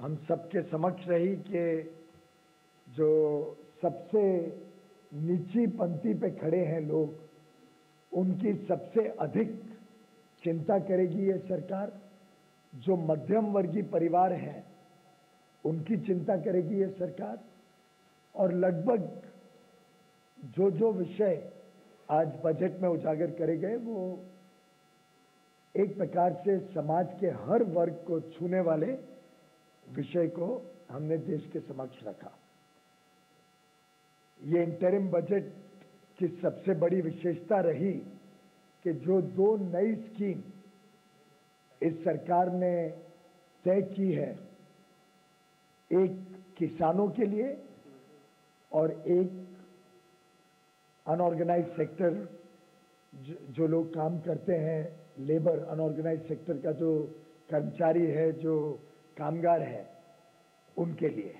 हम सबके समक्ष रही कि जो सबसे नीची पंक्ति पे खड़े हैं लोग, उनकी सबसे अधिक चिंता करेगी ये सरकार। जो मध्यम वर्गीय परिवार हैं उनकी चिंता करेगी ये सरकार। और लगभग जो जो विषय आज बजट में उजागर करे गए, वो एक प्रकार से समाज के हर वर्ग को छूने वाले विषय को हमने देश के समक्ष रखा। ये इंटरिम बजट की सबसे बड़ी विशेषता रही कि जो दो नई स्कीम इस सरकार ने तय की है एक किसानों के लिए और एक अनऑर्गेनाइज सेक्टर जो लोग काम करते हैं लेबर अनऑर्गेनाइज सेक्टर का जो कर्मचारी है, जो कामगार है, उनके लिए।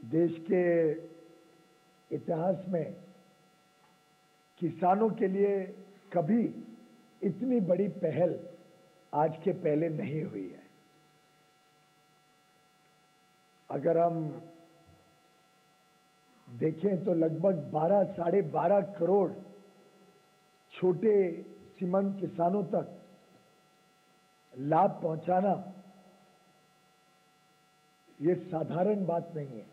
देश के इतिहास में किसानों के लिए कभी इतनी बड़ी पहल आज के पहले नहीं हुई है। अगर हम देखें तो लगभग 12 साढ़े बारह करोड़ छोटे सीमंत किसानों तक लाभ पहुंचाना ये साधारण बात नहीं है।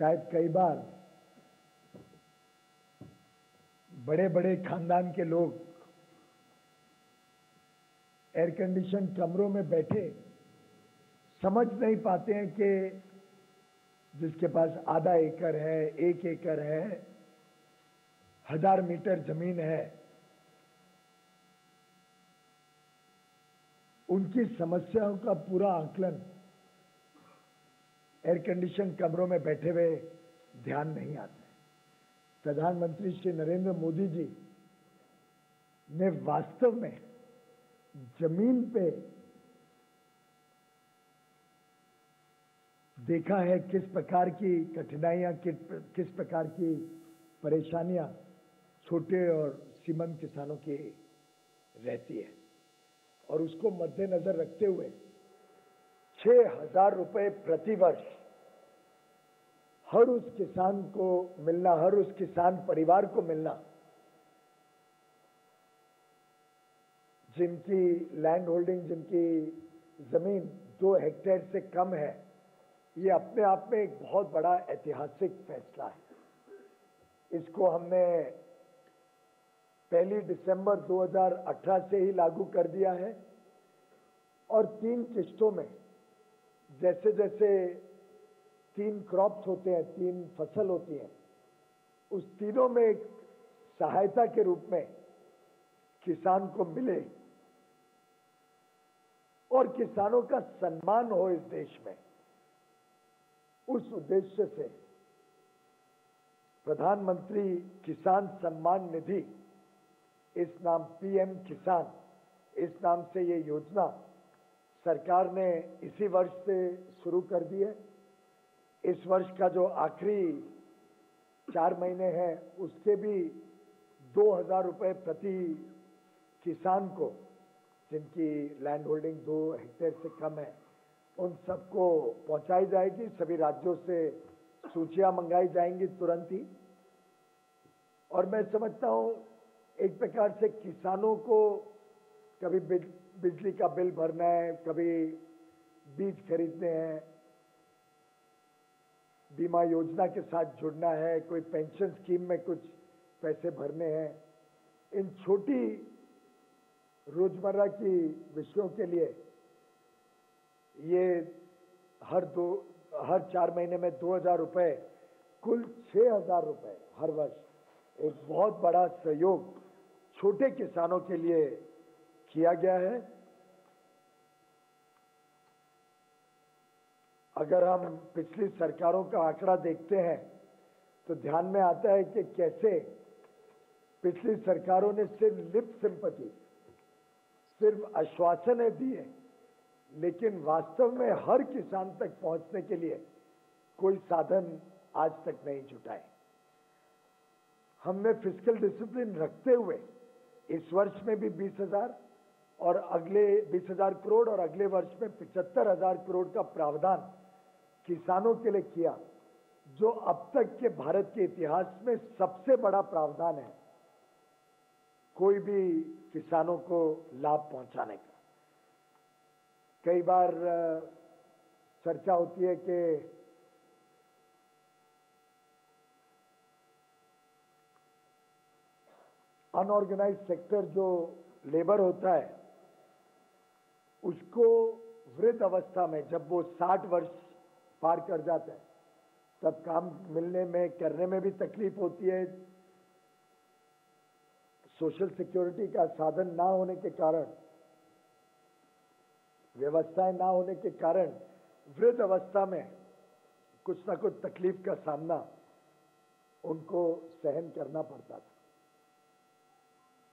शायद कई बार बड़े बड़े खानदान के लोग एयर कंडीशन कमरों में बैठे, समझ नहीं पाते हैं कि जिसके पास आधा एकड़ है, एक एकड़ है, हज़ार मीटर ज़मीन है, उनकी समस्याओं का पूरा आकलन एयर कंडीशन कमरों में बैठे हुए ध्यान नहीं आता प्रधानमंत्री श्री नरेंद्र मोदी जी ने वास्तव में ज़मीन पे देखा है किस प्रकार की कठिनाइयाँ, किस प्रकार की परेशानियाँ छोटे और सीमंत किसानों की रहती है। और उसको मद्देनजर रखते हुए छह हज़ार रुपये प्रति वर्ष हर उस किसान को मिलना, हर उस किसान परिवार को मिलना जिनकी लैंड होल्डिंग जिनकी ज़मीन दो हेक्टेयर से कम है, ये अपने आप में एक बहुत बड़ा ऐतिहासिक फैसला है। इसको हमने पहली दिसंबर 2018 से ही लागू कर दिया है और तीन किश्तों में जैसे जैसे तीन क्रॉप्स होते हैं, तीन फ़सल होती है, उस तीनों में एक सहायता के रूप में किसान को मिले और किसानों का सम्मान हो इस देश में। उस उद्देश्य से प्रधानमंत्री किसान सम्मान निधि, इस नाम पीएम किसान, इस नाम से ये योजना सरकार ने इसी वर्ष से शुरू कर दी है। इस वर्ष का जो आखिरी चार महीने हैं, उसके भी दो हज़ार रुपये प्रति किसान को जिनकी लैंड होल्डिंग दो हेक्टेयर से कम है, उन सबको पहुंचाई जाएगी। सभी राज्यों से सूचियाँ मंगाई जाएँगी तुरंत ही। और मैं समझता हूँ, एक प्रकार से किसानों को कभी बिजली का बिल भरना है, कभी बीज खरीदने हैं, बीमा योजना के साथ जुड़ना है, कोई पेंशन स्कीम में कुछ पैसे भरने हैं। इन छोटी रोज़मर्रा की विषयों के लिए ये हर दो, हर चार महीने में दो हज़ार रुपये कुल छह हज़ार रुपये हर वर्ष। एक बहुत बड़ा सहयोग छोटे किसानों के लिए किया गया है। अगर हम पिछली सरकारों का आंकड़ा देखते हैं तो ध्यान में आता है कि कैसे पिछली सरकारों ने सिर्फ़ लिप सिंपति सिर्फ़ आश्वासनें दिए लेकिन वास्तव में हर किसान तक पहुँचने के लिए कोई साधन आज तक नहीं जुटाए हमने फ़िज़िकल डिसिप्लिन रखते हुए इस वर्ष में भी बीस हज़ार और अगले बीस हज़ार करोड़ और अगले वर्ष में पिचहत्तर हज़ार करोड़ का प्रावधान किसानों के लिए किया, जो अब तक के भारत के इतिहास में सबसे बड़ा प्रावधान है। कोई भी किसानों को लाभ पहुँचाने का। कई बार चर्चा होती है कि अनऑर्गेनाइज सेक्टर जो लेबर होता है, उसको वृद्ध अवस्था में, जब वो 60 वर्ष पार कर जाता है, तब काम मिलने में, करने में भी तकलीफ़ होती है सोशल सिक्योरिटी का साधन ना होने के कारण, व्यवस्थाएँ ना होने के कारण वृद्ध अवस्था में कुछ ना कुछ तकलीफ़ का सामना उनको सहन करना पड़ता था।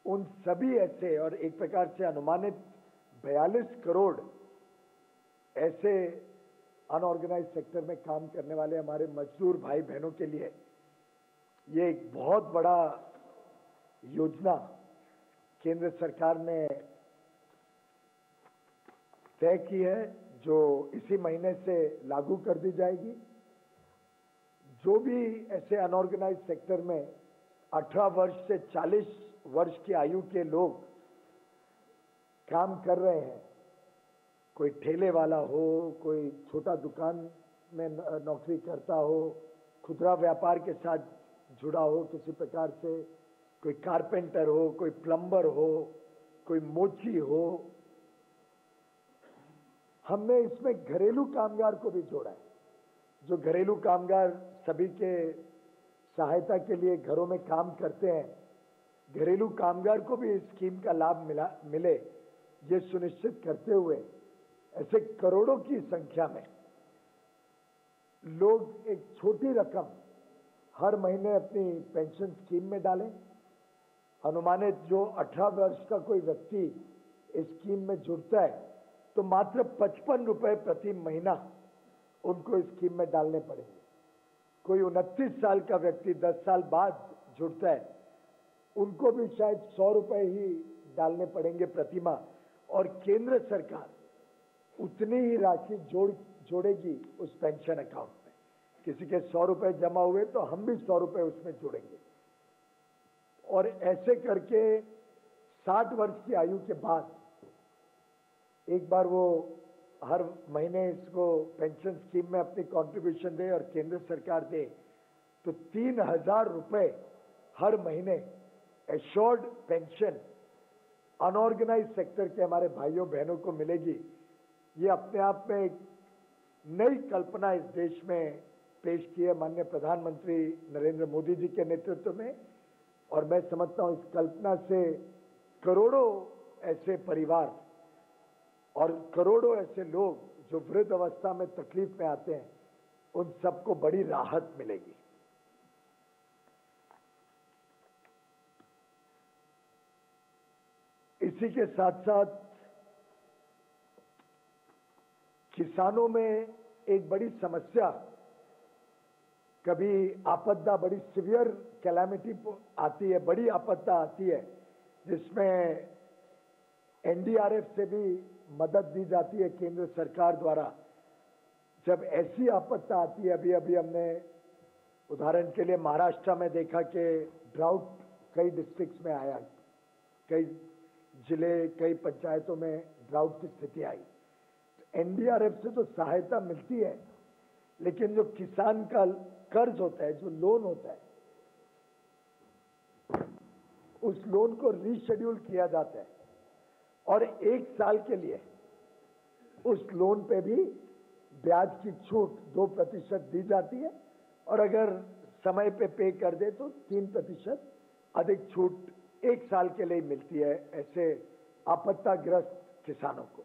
उन सभी ऐसे और एक प्रकार से अनुमानित 42 करोड़ ऐसे अनऑर्गेनाइज सेक्टर में काम करने वाले हमारे मजदूर भाई बहनों के लिए ये एक बहुत बड़ा योजना केंद्र सरकार ने तय की है, जो इसी महीने से लागू कर दी जाएगी। जो भी ऐसे अनऑर्गेनाइज सेक्टर में 18 वर्ष से 40 वर्ष की आयु के लोग काम कर रहे हैं, कोई ठेले वाला हो, कोई छोटा दुकान में नौकरी करता हो, खुदरा व्यापार के साथ जुड़ा हो किसी प्रकार से कोई कारपेंटर हो, कोई प्लम्बर हो, कोई मोची हो, हमने इसमें घरेलू कामगार को भी जोड़ा है। जो घरेलू कामगार सभी के सहायता के लिए घरों में काम करते हैं, घरेलू कामगार को भी इस स्कीम का लाभ मिला, मिले, ये सुनिश्चित करते हुए, ऐसे करोड़ों की संख्या में लोग एक छोटी रकम हर महीने अपनी पेंशन स्कीम में डालें अनुमानित जो 18 वर्ष का कोई व्यक्ति इस स्कीम में जुड़ता है तो मात्र पचपन रुपए प्रति महीना उनको स्कीम में डालने पड़ेंगे। कोई उनतीस साल का व्यक्ति 10 साल बाद जुड़ता है, उनको भी शायद सौ रुपए ही डालने पड़ेंगे प्रतिमा। और केंद्र सरकार उतनी ही राशि जोड़, जोड़ेगी उस पेंशन अकाउंट में। किसी के सौ रुपए जमा हुए तो हम भी सौ रुपए उसमें जोड़ेंगे। और ऐसे करके 60 वर्ष की आयु के बाद एक बार वो हर महीने इसको पेंशन स्कीम में अपनी कंट्रीब्यूशन दे और केंद्र सरकार दे तो तीन हज़ार रुपए हर महीने एश्योर्ड पेंशन अनऑर्गेनाइज सेक्टर के हमारे भाइयों, बहनों को मिलेगी। ये अपने आप में एक नई कल्पना इस देश में पेश की है माननीय प्रधानमंत्री नरेंद्र मोदी जी के नेतृत्व में। और मैं समझता हूँ इस कल्पना से करोड़ों ऐसे परिवार और करोड़ों ऐसे लोग जो वृद्ध अवस्था में तकलीफ़ में आते हैं, उन सबको बड़ी राहत मिलेगी। इसी के साथ साथ किसानों में एक बड़ी समस्या कभी आपदा बड़ी सिवियर कैलामिटी आती है, बड़ी आपदा आती है, जिसमें एनडीआरएफ से भी मदद दी जाती है केंद्र सरकार द्वारा। जब ऐसी आपत्ता आती है अभी अभी हमने उदाहरण के लिए महाराष्ट्र में देखा कि ड्राउट कई डिस्ट्रिक्ट्स में आया, कई ज़िले, कई पंचायतों में ड्राउट की स्थिति आई। एनडीआरएफ से तो सहायता मिलती है लेकिन जो किसान का कर्ज होता है, जो लोन होता है, उस लोन को रीशेड्यूल किया जाता है। और एक साल के लिए उस लोन पे भी ब्याज की छूट दो प्रतिशत दी जाती है। और अगर समय पे पे कर दे तो तीन प्रतिशत अधिक छूट एक साल के लिए मिलती है ऐसे आपत्ताग्रस्त किसानों को।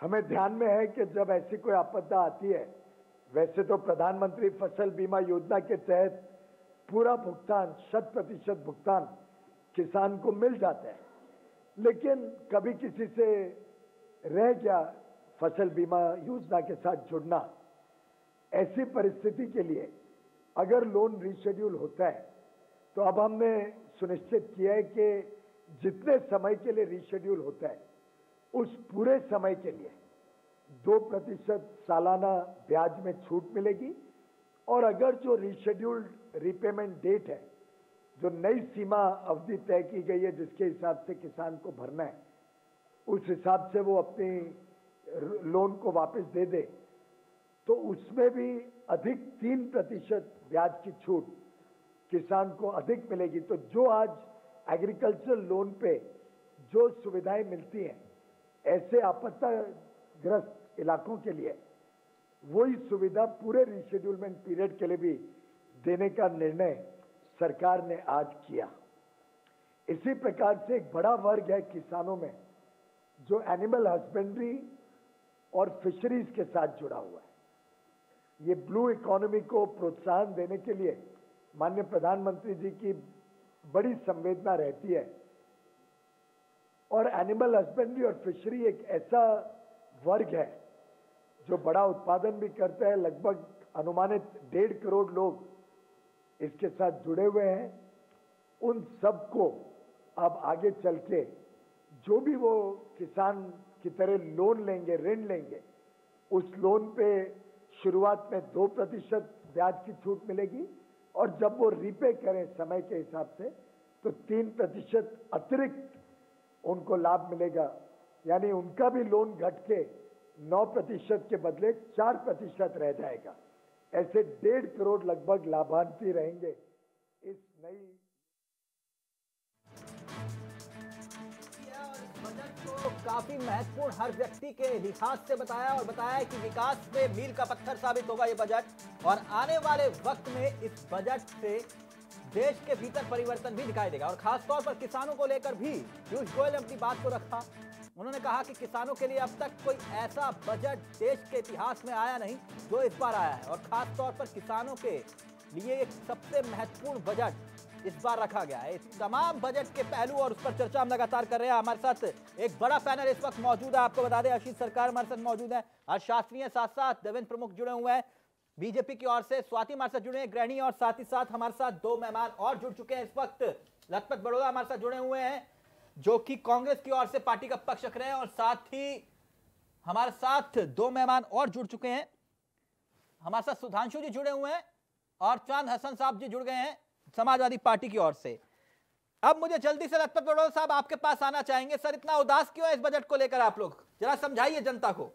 हमें ध्यान में है कि जब ऐसी कोई आपदा आती है, वैसे तो प्रधानमंत्री फ़सल बीमा योजना के तहत पूरा भुगतान शत प्रतिशत भुगतान किसान को मिल जाता है। लेकिन कभी किसी से रह गया फ़सल बीमा योजना के साथ जुड़ना, ऐसी परिस्थिति के लिए अगर लोन रिशेड्यूल होता है तो अब हमने सुनिश्चित किया है कि जितने समय के लिए रिशेड्यूल होता है उस पूरे समय के लिए दो प्रतिशत सालाना ब्याज में छूट मिलेगी। और अगर जो रिशेड्यूल्ड रिपेमेंट डेट है, जो नई सीमा अवधि तय की गई है, जिसके हिसाब से किसान को भरना है, उस हिसाब से वो अपनी लोन को वापस दे दे तो उसमें भी अधिक तीन प्रतिशत ब्याज की छूट किसान को अधिक मिलेगी। तो जो आज एग्रीकल्चर लोन पे जो सुविधाएँ मिलती हैं ऐसे आपत्ताग्रस्त इलाकों के लिए वही सुविधा पूरे रिशेड्यूलमेंट पीरियड के लिए भी देने का निर्णय सरकार ने आज किया। इसी प्रकार से एक बड़ा वर्ग है किसानों में, जो एनिमल हस्बेंड्री और फिशरीज के साथ जुड़ा हुआ है। ये ब्लू इकोनॉमी को प्रोत्साहन देने के लिए माननीय प्रधानमंत्री जी की बड़ी संवेदना रहती है और एनिमल हस्बेंड्री और फिशरी एक ऐसा वर्ग है, जो बड़ा उत्पादन भी करता है। लगभग अनुमानित डेढ़ करोड़ लोग इसके साथ जुड़े हुए हैं। उन सबको अब आगे चल के जो भी वो किसान की तरह लोन लेंगे, ऋण लेंगे, उस लोन पे शुरुआत में दो प्रतिशत ब्याज की छूट मिलेगी और जब वो रीपे करें समय के हिसाब से तो तीन प्रतिशत अतिरिक्त उनको लाभ मिलेगा। यानी उनका भी लोन घट के नौ प्रतिशत के बदले चार प्रतिशत रह जाएगा। ऐसे डेढ़ करोड़ लगभग लाभार्थी रहेंगे इस नई को काफ़ी महत्वपूर्ण हर व्यक्ति के लिहाज से बताया और बताया कि विकास में मील का पत्थर साबित होगा ये बजट। और आने वाले वक्त में इस बजट से देश के भीतर परिवर्तन भी दिखाई देगा और खासतौर पर किसानों को लेकर भी पीयूष गोयल ने अपनी बात को रखा। उन्होंने कहा कि किसानों के लिए अब तक कोई ऐसा बजट देश के इतिहास में आया नहीं जो इस बार आया है और खासतौर पर किसानों के लिए एक सबसे महत्वपूर्ण बजट इस बार रखा गया है। इस तमाम बजट के पहलू और उस पर चर्चा हम लगातार कर रहे हैं। हमारे साथ एक बड़ा पैनल इस वक्त मौजूद है। आपको बता दें आशीष सरकार हमारे साथ मौजूद है। आज शास्त्रीय साथ साथ देवेंद्र प्रमुख जुड़े हुए हैं। बीजेपी की ओर से स्वाति हमारे साथ जुड़े हैं, गृहिणी और साथ ही साथ हमारे साथ दो मेहमान और जुड़ चुके हैं इस वक्त। लखपत बड़ोदा हमारे साथ जुड़े हुए हैं, जो कि कांग्रेस की ओर से पार्टी का पक्ष रख रहे हैं और साथ ही हमारे साथ दो मेहमान और जुड़ चुके हैं। हमारे साथ सुधांशु जी जुड़े हुए हैं और चाँद हसन साहब जी जुड़ गए हैं समाजवादी पार्टी की ओर से। अब मुझे जल्दी से लखपत बड़ोदा साहब आपके पास आना चाहेंगे। सर, इतना उदास क्यों है इस बजट को लेकर आप लोग? जरा समझाइए जनता को।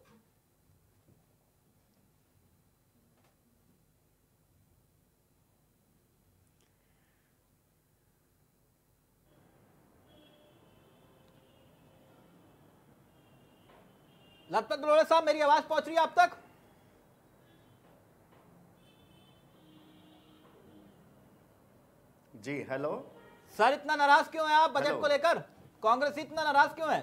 लखपत बड़ोड़ा साहब मेरी आवाज़ पहुँच रही है आप तक? जी हेलो। सर इतना नाराज़ क्यों है आप बजट को लेकर? कांग्रेस इतना नाराज़ क्यों है?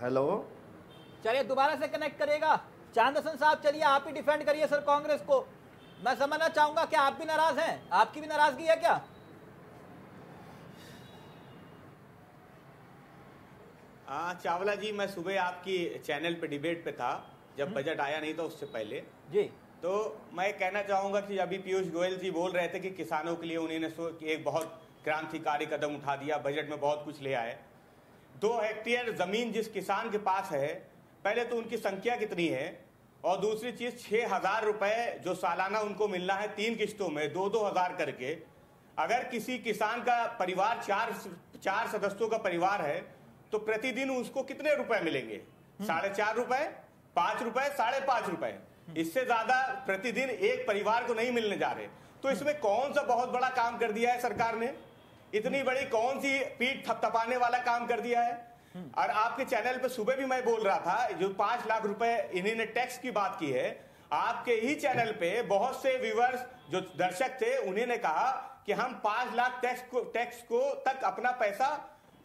हेलो। चलिए दोबारा से कनेक्ट करेगा चाँद हसन साहब चलिए आप ही डिफेंड करिए सर कांग्रेस को। मैं समझना चाहूँगा क्या आप भी नाराज़ हैं। आपकी भी नाराज़गी है क्या? हाँ चावला जी मैं सुबह आपकी चैनल पे डिबेट पे था। जब बजट आया नहीं था उससे पहले। जी। तो मैं कहना चाहूँगा कि अभी पीयूष गोयल जी बोल रहे थे कि किसानों के लिए उन्होंने एक बहुत क्रांतिकारी कदम उठा दिया बजट में बहुत कुछ ले आए। दो हेक्टेयर ज़मीन जिस किसान के पास है पहले तो उनकी संख्या कितनी है? और दूसरी चीज़ छह हज़ार रुपए जो सालाना उनको मिलना है तीन किस्तों में दो दो हज़ार करके। अगर किसी किसान का परिवार चार चार सदस्यों का परिवार है तो प्रतिदिन उसको कितने रुपए मिलेंगे? साढ़े चार रुपए पाँच रुपए साढ़े पाँच रुपए। इससे ज़्यादा प्रतिदिन एक परिवार को नहीं मिलने जा रहे। तो इसमें कौन सा बहुत बड़ा काम कर दिया है सरकार ने? इतनी बड़ी कौन सी पीठ थपथपाने वाला काम कर दिया है? और आपके चैनल पे सुबह भी मैं बोल रहा था, जो पाँच लाख रुपए इन्होंने टैक्स की बात की है, आपके ही चैनल पे बहुत से व्यूवर्स, जो दर्शक थे उन्होंने कहा कि हम पाँच लाख टैक्स को टैक्स को तक अपना पैसा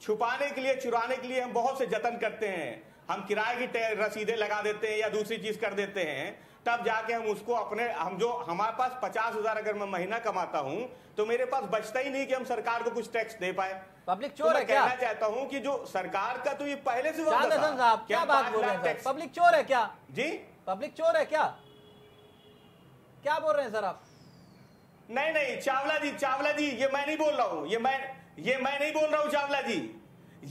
छुपाने के लिए, चुराने के लिए हम बहुत से जतन करते हैं। हम किराए की रसीदें लगा देते हैं या दूसरी चीज़ कर देते हैं, तब जाके हम उसको अपने, हम जो, हमारे पास पचास हज़ार अगर मैं महीना कमाता हूँ तो मेरे पास बचता ही नहीं कि हम सरकार को कुछ टैक्स दे पाए। पब्लिक तो चोर है क्या? कहना चाहता हूँ कि जो सरकार का तो ये पहले से वादा था। साहब क्या बात बोल रहे हैं पब्लिक चोर है क्या? जी। पब्लिक चोर है क्या? क्या बोल रहे हैं सर आप? नहीं नहीं चावला जी चावला जी ये मैं नहीं बोल रहा हूँ। ये मैं ये मैं नहीं बोल रहा हूँ चावला जी।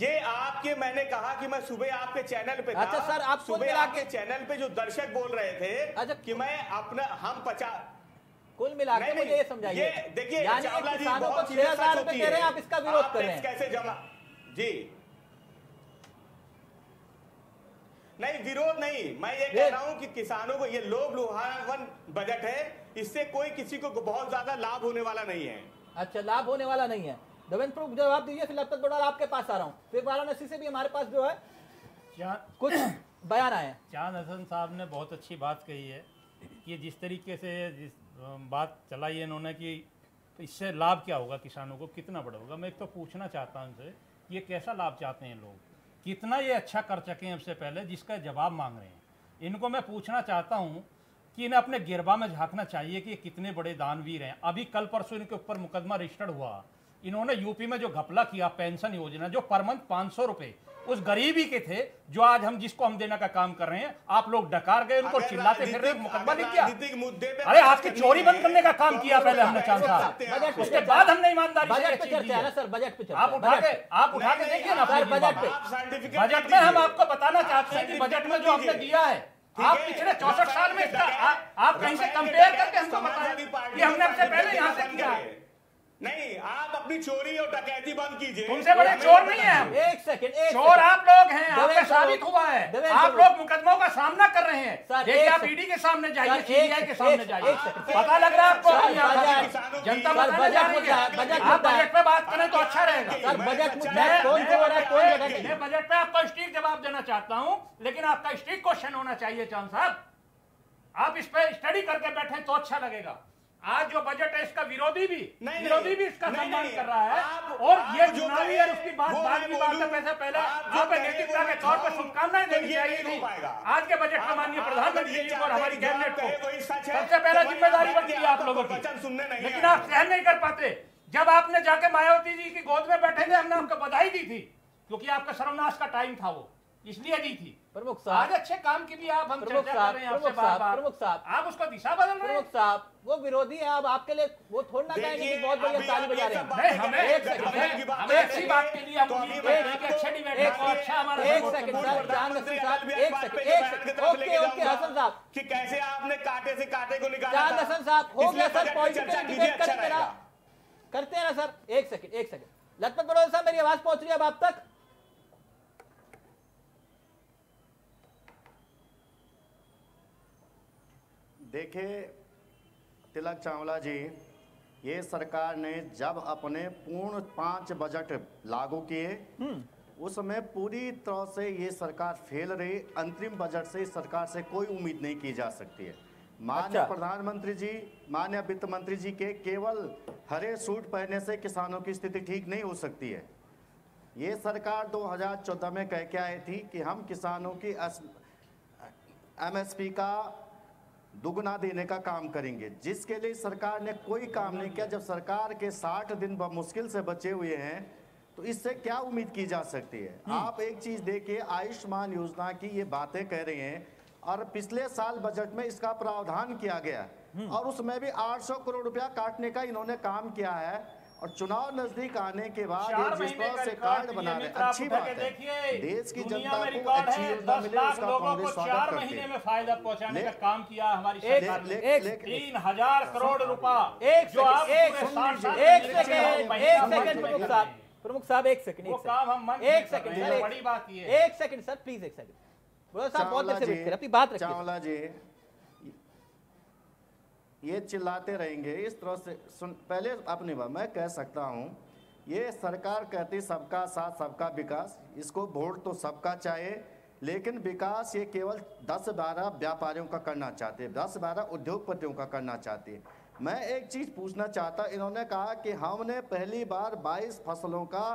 ये आपके मैंने कहा कि मैं सुबह आपके चैनल पे था। अच्छा, सर, आप सुबह आपके चैनल पे जो दर्शक बोल रहे थे अच्छा। कि मैं अपना हम पचास कुल मिला के नहीं, मुझे ये समझाइए। देखिए यानी कि चावला जी किसानों को छह हज़ार रुपए दे रहे हैं। आप इसका विरोध कर। रहे हैं कैसे जमा? जी। नहीं विरोध नहीं। मैं ये कह रहा हूँ कि किसानों को ये लोभ लुभावन बजट है। इससे कोई किसी को बहुत ज़्यादा लाभ होने वाला नहीं है। अच्छा लाभ होने वाला नहीं है। देवेंद्र प्रभु जवाब दीजिए फिर लखपत बड़ौल आपके पास आ रहा हूँ। फिर वाराणसी से भी हमारे पास जो है कुछ बयान आए चाँद हसन साहब ने बहुत अच्छी बात कही है कि जिस तरीके से जिस बात चलाई है इन्होंने कि इससे लाभ क्या होगा किसानों को? कितना बड़ा होगा? मैं एक तो पूछना चाहता हूँ इनसे, ये कैसा लाभ चाहते हैं लोग? कितना ये अच्छा कर चके हैं सबसे पहले जिसका जवाब मांग रहे हैं? इनको मैं पूछना चाहता हूँ कि इन्हें अपने गिरबा में झांकना चाहिए कि ये कितने बड़े दानवीर हैं। अभी कल परसों इनके ऊपर मुकदमा रजिस्टर्ड हुआ। इन्होंने यूपी में जो घपला किया, पेंशन योजना, जो पर मंथ पाँच सौ रुपए उस गरीबी के थे जो आज हम जिसको हम देने का काम कर रहे हैं आप लोग डकार गए उनको चिल्लाते फिर रहे मुकदमा नहीं किया। मुद्दे पे अरे आपकी चोरी बंद करने का काम तो किया हम पहले हमने चाँद साहब हैं उसके बाद हमने ईमानदारी बजट पे चर्चा है। ना सर बजट पे आप उठा के आप उठा के देखिए ना सर, बजट पे। बजट में हम आपको बताना चाहते हैं कि बजट में जो हमने दिया है आप पिछले चौसठ साल में इसका आप- कहीं से कंपेयर करके हमको बताएँ पार्टी कि हमने आपसे पहले यहाँ से किया। है। नहीं आप अपनी चोरी और डकैती बंद कीजिए। तुमसे बड़े चोर नहीं है। एक सेकंड एक चोर आप लोग हैं आपका साबित हुआ है। आप लोग मुकदमों का सामना कर रहे हैं। देखिए आप ईडी के सामने जाइए सीबीआई के सामने जाइए। पता लग रहा है आपको पर जनता है आप बजट पे बात करें तो अच्छा रहेगा। बजट मैं- मुद्दा कौन चोर कौन जगह मैं बजट पे आपको स्ट्रिक्ट जवाब देना चाहता हूँ लेकिन आपका स्ट्रिक्ट क्वेश्चन होना चाहिए चाँद साहब। आप इस पे स्टडी करके बैठे तो अच्छा लगेगा। आज जो बजट है इसका विरोधी भी नहीं, विरोधी भी इसका सम्मान कर रहा है। आप- और ये चुनावी और उसकी बात बाद की बात पैसे पहले आप जो आप कहे, नैतिकता के तौर पर शुभकामनाएँ देनी चाहिए थी। आज के बजट में आप- माननीय प्रधानमंत्री जी और हमारी कि कैबिनेट को सबसे पहला ज़िम्मेदारी बनती है आप लोगों आपको की लेकिन आप सहन नहीं कर पाते। जब आपने जाके मायावती जी की गोद में बैठे थे हमने आपको बधाई दी थी क्योंकि आपका सर्वनाश का टाइम था वो। इसलिए दी थी। प्रमुख साहब। आज अच्छे काम के लिए आप हम प्रमुख चर्चा साहब, कर रहे हैं आपसे प्रमुख बार साहब, बार प्रमुख साहब। आप उसको दिशा बदल रहे हैं। प्रमुख साहब वो विरोधी है अब आपके लिए वो थोड़ा ना कहेंगे कि बहुत बढ़िया ताली बजा रहे हैं। हमें- रहे एक सेकंड, की बात हमें के लिए हम तो उम्मीद कर रहे हैं कि अच्छे डिबेट एक हो, अच्छा हमारा एक सेकंड सर जान नसीर साहब एक सेकंड एक सेकंड ओके ओके हसन साहब। कि कैसे आपने कांटे से कांटे को निकाला जान हसन साहब हो गया सर बजट पे डिबेट अच्छा करते ना रहेगा। करते हैं ना सर एक सेकंड एक सेकंड लखपत बड़ोल साहब मेरी आवाज़ पहुँच रही है अब आप तक? देखिए तिलक चावला जी ये सरकार ने जब अपने पूर्ण पाँच बजट लागू किए उसमें पूरी तरह से ये सरकार फेल रही। अंतरिम बजट से इस सरकार से कोई उम्मीद नहीं की जा सकती है। माननीय अच्छा। प्रधानमंत्री जी माननीय वित्त मंत्री जी के केवल हरे सूट पहनने से किसानों की स्थिति ठीक नहीं हो सकती है। ये सरकार 2014 में कह के आई थी कि हम किसानों की एमएसपी का दुगना देने का काम करेंगे। जिसके लिए सरकार ने कोई काम नहीं किया जब सरकार के 60 दिन मुश्किल से बचे हुए हैं तो इससे क्या उम्मीद की जा सकती है? आप एक चीज़ देखिए आयुष्मान योजना की ये बातें कह रहे हैं और पिछले साल बजट में इसका प्रावधान किया गया। और उसमें भी 800 करोड़ रुपया काटने का इन्होंने काम किया है। और चुनाव नज़दीक आने के बाद चार जिस तरह से कार्ड बना रहे। अच्छी बात है। देश की जनता को अच्छी योजना मिले उसका कांग्रेस स्वागत करती है। में फ़ायदा पहुँचाने का काम किया हमारी एक- एक- तीन हज़ार करोड़ रुपया एक जो आप सेकंड एक एक सेकंड एक सेकंड प्रमुख साहब प्रमुख साहब एक सेकंड वो एक काम हम मंच सेकंड एक एक- बड़ी बात ये है। एक सेकंड सर प्लीज़ एक सेकंड। बोलो साहब बहुत देर से अपनी बात रखिए। चावला जी। ये चिल्लाते रहेंगे। इस तरह से सुन, पहले अपनी बात मैं कह सकता हूँ, ये सरकार कहती सबका साथ, सबका विकास। इसको वोट तो सबका चाहिए लेकिन विकास ये केवल 10-12 व्यापारियों का करना चाहते हैं 10-12 उद्योगपतियों का करना चाहते हैं। मैं एक चीज़ पूछना चाहता, इन्होंने कहा कि हमने पहली बार 22 फ़सलों का,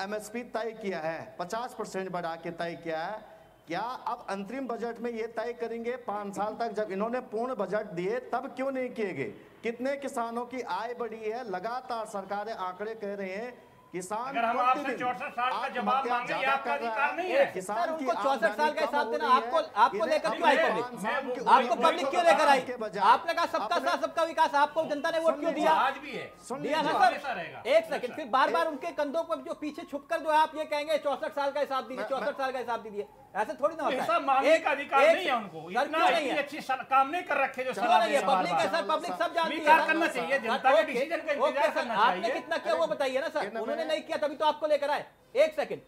एमएसपी तय किया है 50 परसेंट बढ़ा के तय किया है। क्या अब अंतरिम बजट में ये तय करेंगे पाँच साल तक? जब इन्होंने पूर्ण बजट दिए तब क्यों नहीं किए गए? कितने किसानों की आय बढ़ी है? लगातार सरकारें आंकड़े कह रहे हैं किसान अगर हम आपसे प्रतिदिन 64 साल का जवाब मांगे, आपका अधिकार नहीं है। किसान की उनको 64 साल का हिसाब देना आपको आपको लेकर क्यों आई पब्लिक आपको पब्लिक क्यों लेकर आई आपने कहा सबका साथ सबका विकास आपको जनता ने वोट क्यों दिया? आज भी है। दिया ना सर? एक सेकंड फिर बार बार उनके कंधों पर जो पीछे छुपकर जो है आप ये कहेंगे चौसठ साल का हिसाब दीजिए चौसठ साल का हिसाब दीजिए। ऐसे थोड़ी ना होता है। मांगने एक- का अधिकार एक- नहीं है उनको। इतना क्यों नहीं है? अच्छी काम नहीं कर रखे जो क्यों सलाह नहीं दे है पब्लिक है। सर पब्लिक सब जानती है करना चाहिए जनता के डिसीज़न का इंतज़ार करना आपने कितना किया वो बताइए ना सर। उन्होंने नहीं किया तभी तो आपको लेकर आए। एक सेकंड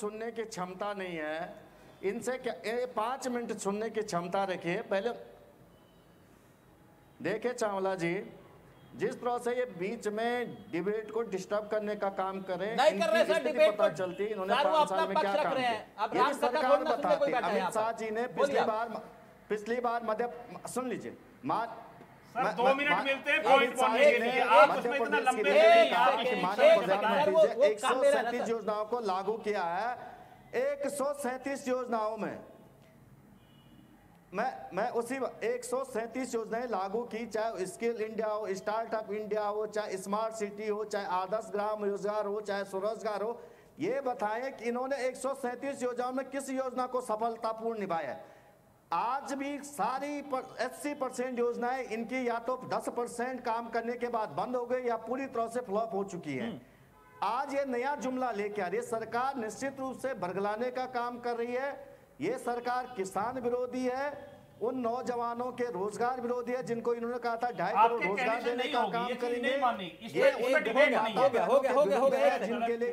सुनने की क्षमता नहीं है। इनसे क्या ये पाँच मिनट सुनने की क्षमता रखिए। पहले देखे चावला जी जिस तरह से ये बीच में डिबेट को डिस्टर्ब करने का काम करें नहीं कर रहे सर डिबेट पता चलती इन्होंने पाँच अपना साल में क्या काम किया? अब राम सरकार बताती अमित शाह जी ने पिछली बार पिछली बार मध्य सुन लीजिए मा सर, दो मिनट मिलते हैं अमित point बोलने के लिए। आप उसमें इतना लंबे हैं, एक- माननीय प्रधानमंत्री जी एक सौ सैंतीस योजनाओं को लागू किया है एक सौ सैंतीस योजनाओं में मैं मैं उसी एक सौ सैंतीस योजनाएँ लागू की चाहे स्किल इंडिया हो स्टार्टअप इंडिया हो चाहे स्मार्ट सिटी हो चाहे आदर्श ग्राम रोज़गार हो चाहे स्वरोजगार हो ये बताएँ कि इन्होंने एक सौ सैंतीस योजनाओं में किस योजना को सफलतापूर्ण निभाया है। आज भी सारी अस्सी परसेंट योजनाएँ इनकी या तो 10 परसेंट काम करने के बाद बंद हो गई या पूरी तरह से फ्लॉप हो चुकी है। आज ये नया जुमला लेके आ रही है। सरकार निश्चित रूप से बरगलाने का काम कर रही है। ये सरकार किसान विरोधी है उन नौजवानों के रोज़गार विरोधी है जिनको इन्होंने कहा था ढाई करोड़ रोज़गार देने का काम करेंगे। ये हो हो। हो हो जिनके लिए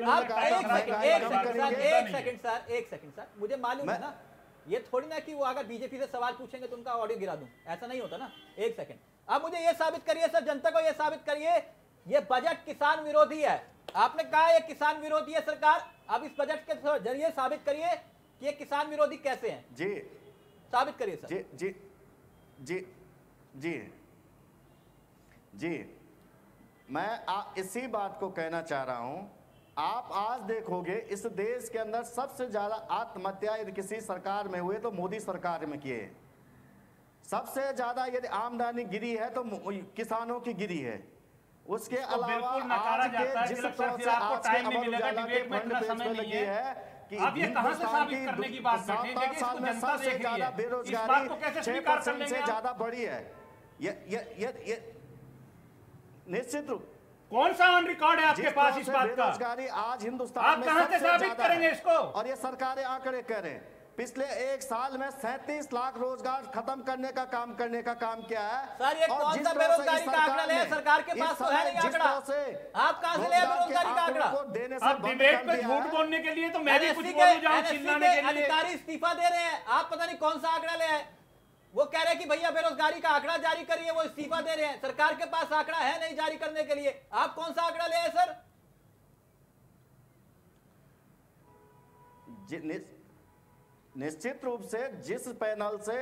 एक सेकंड सर एक सेकंड सर मुझे मालूम है ना ये थोड़ी ना कि वो अगर बीजेपी से सवाल पूछेंगे तो उनका ऑडियो गिरा दूँ। ऐसा नहीं होता ना। एक सेकंड अब मुझे ये साबित करिए सर जनता को ये साबित करिए ये बजट किसान विरोधी है। आपने कहा ये किसान विरोधी है सरकार अब इस बजट के ज़रिए साबित करिए। कि ये किसान विरोधी कैसे हैं? जी। साबित करिए सर। जी जी जी जी। जी। मैं आ, इसी बात को कहना चाह रहा हूँ। आप आज देखोगे इस देश के अंदर सबसे ज़्यादा आत्महत्या यदि किसी सरकार में हुए तो मोदी सरकार में किए। सबसे ज़्यादा यदि आमदनी गिरी है तो किसानों की गिरी है। उसके इसको अलावा आज के जिस तरह से आपको आज के टाइम नहीं अमर मिलेगा, उजाला के डिबेट में फ्रंट इतना पेज समय पे नहीं लगी है। कि आप ये कहाँ से साबित करने की बात कर रहे हैं? साल में जनता सबसे ज़्यादा बेरोजगारी छह स्वीकार कर परसेंट लेंगे से ज़्यादा बढ़ी है। ये ये ये ये निश्चित रूप। कौन सा ऑन रिकॉर्ड है आपके पास इस बात का? बेरोजगारी आज हिंदुस्तान आप कहाँ से साबित करेंगे इसको? और ये सरकारें आंकड़े कह रहे हैं। पिछले एक साल में सैंतीस लाख रोज़गार खत्म करने का काम करने का काम किया है। सर ये कौन सा बेरोजगारी का आंकड़ा ले? सरकार के पास तो है नहीं आंकड़ा। आप कहाँ से ले बेरोजगारी का आंकड़ा? देने से अब डिबेट पे झूठ बोलने के लिए तो मैं भी कुछ बोलूँ जाऊँ चिल्लाने के लिए। अधिकारी इस्तीफा दे रहे हैं। आप पता नहीं कौन सा आंकड़ा ले आए वो कह रहे हैं कि भैया बेरोजगारी का आंकड़ा जारी करिए वो इस्तीफा दे रहे हैं। सरकार के पास आंकड़ा है नहीं जारी करने के लिए। आप कौन सा आंकड़ा ले आए सर? निश्चित रूप से जिस पैनल से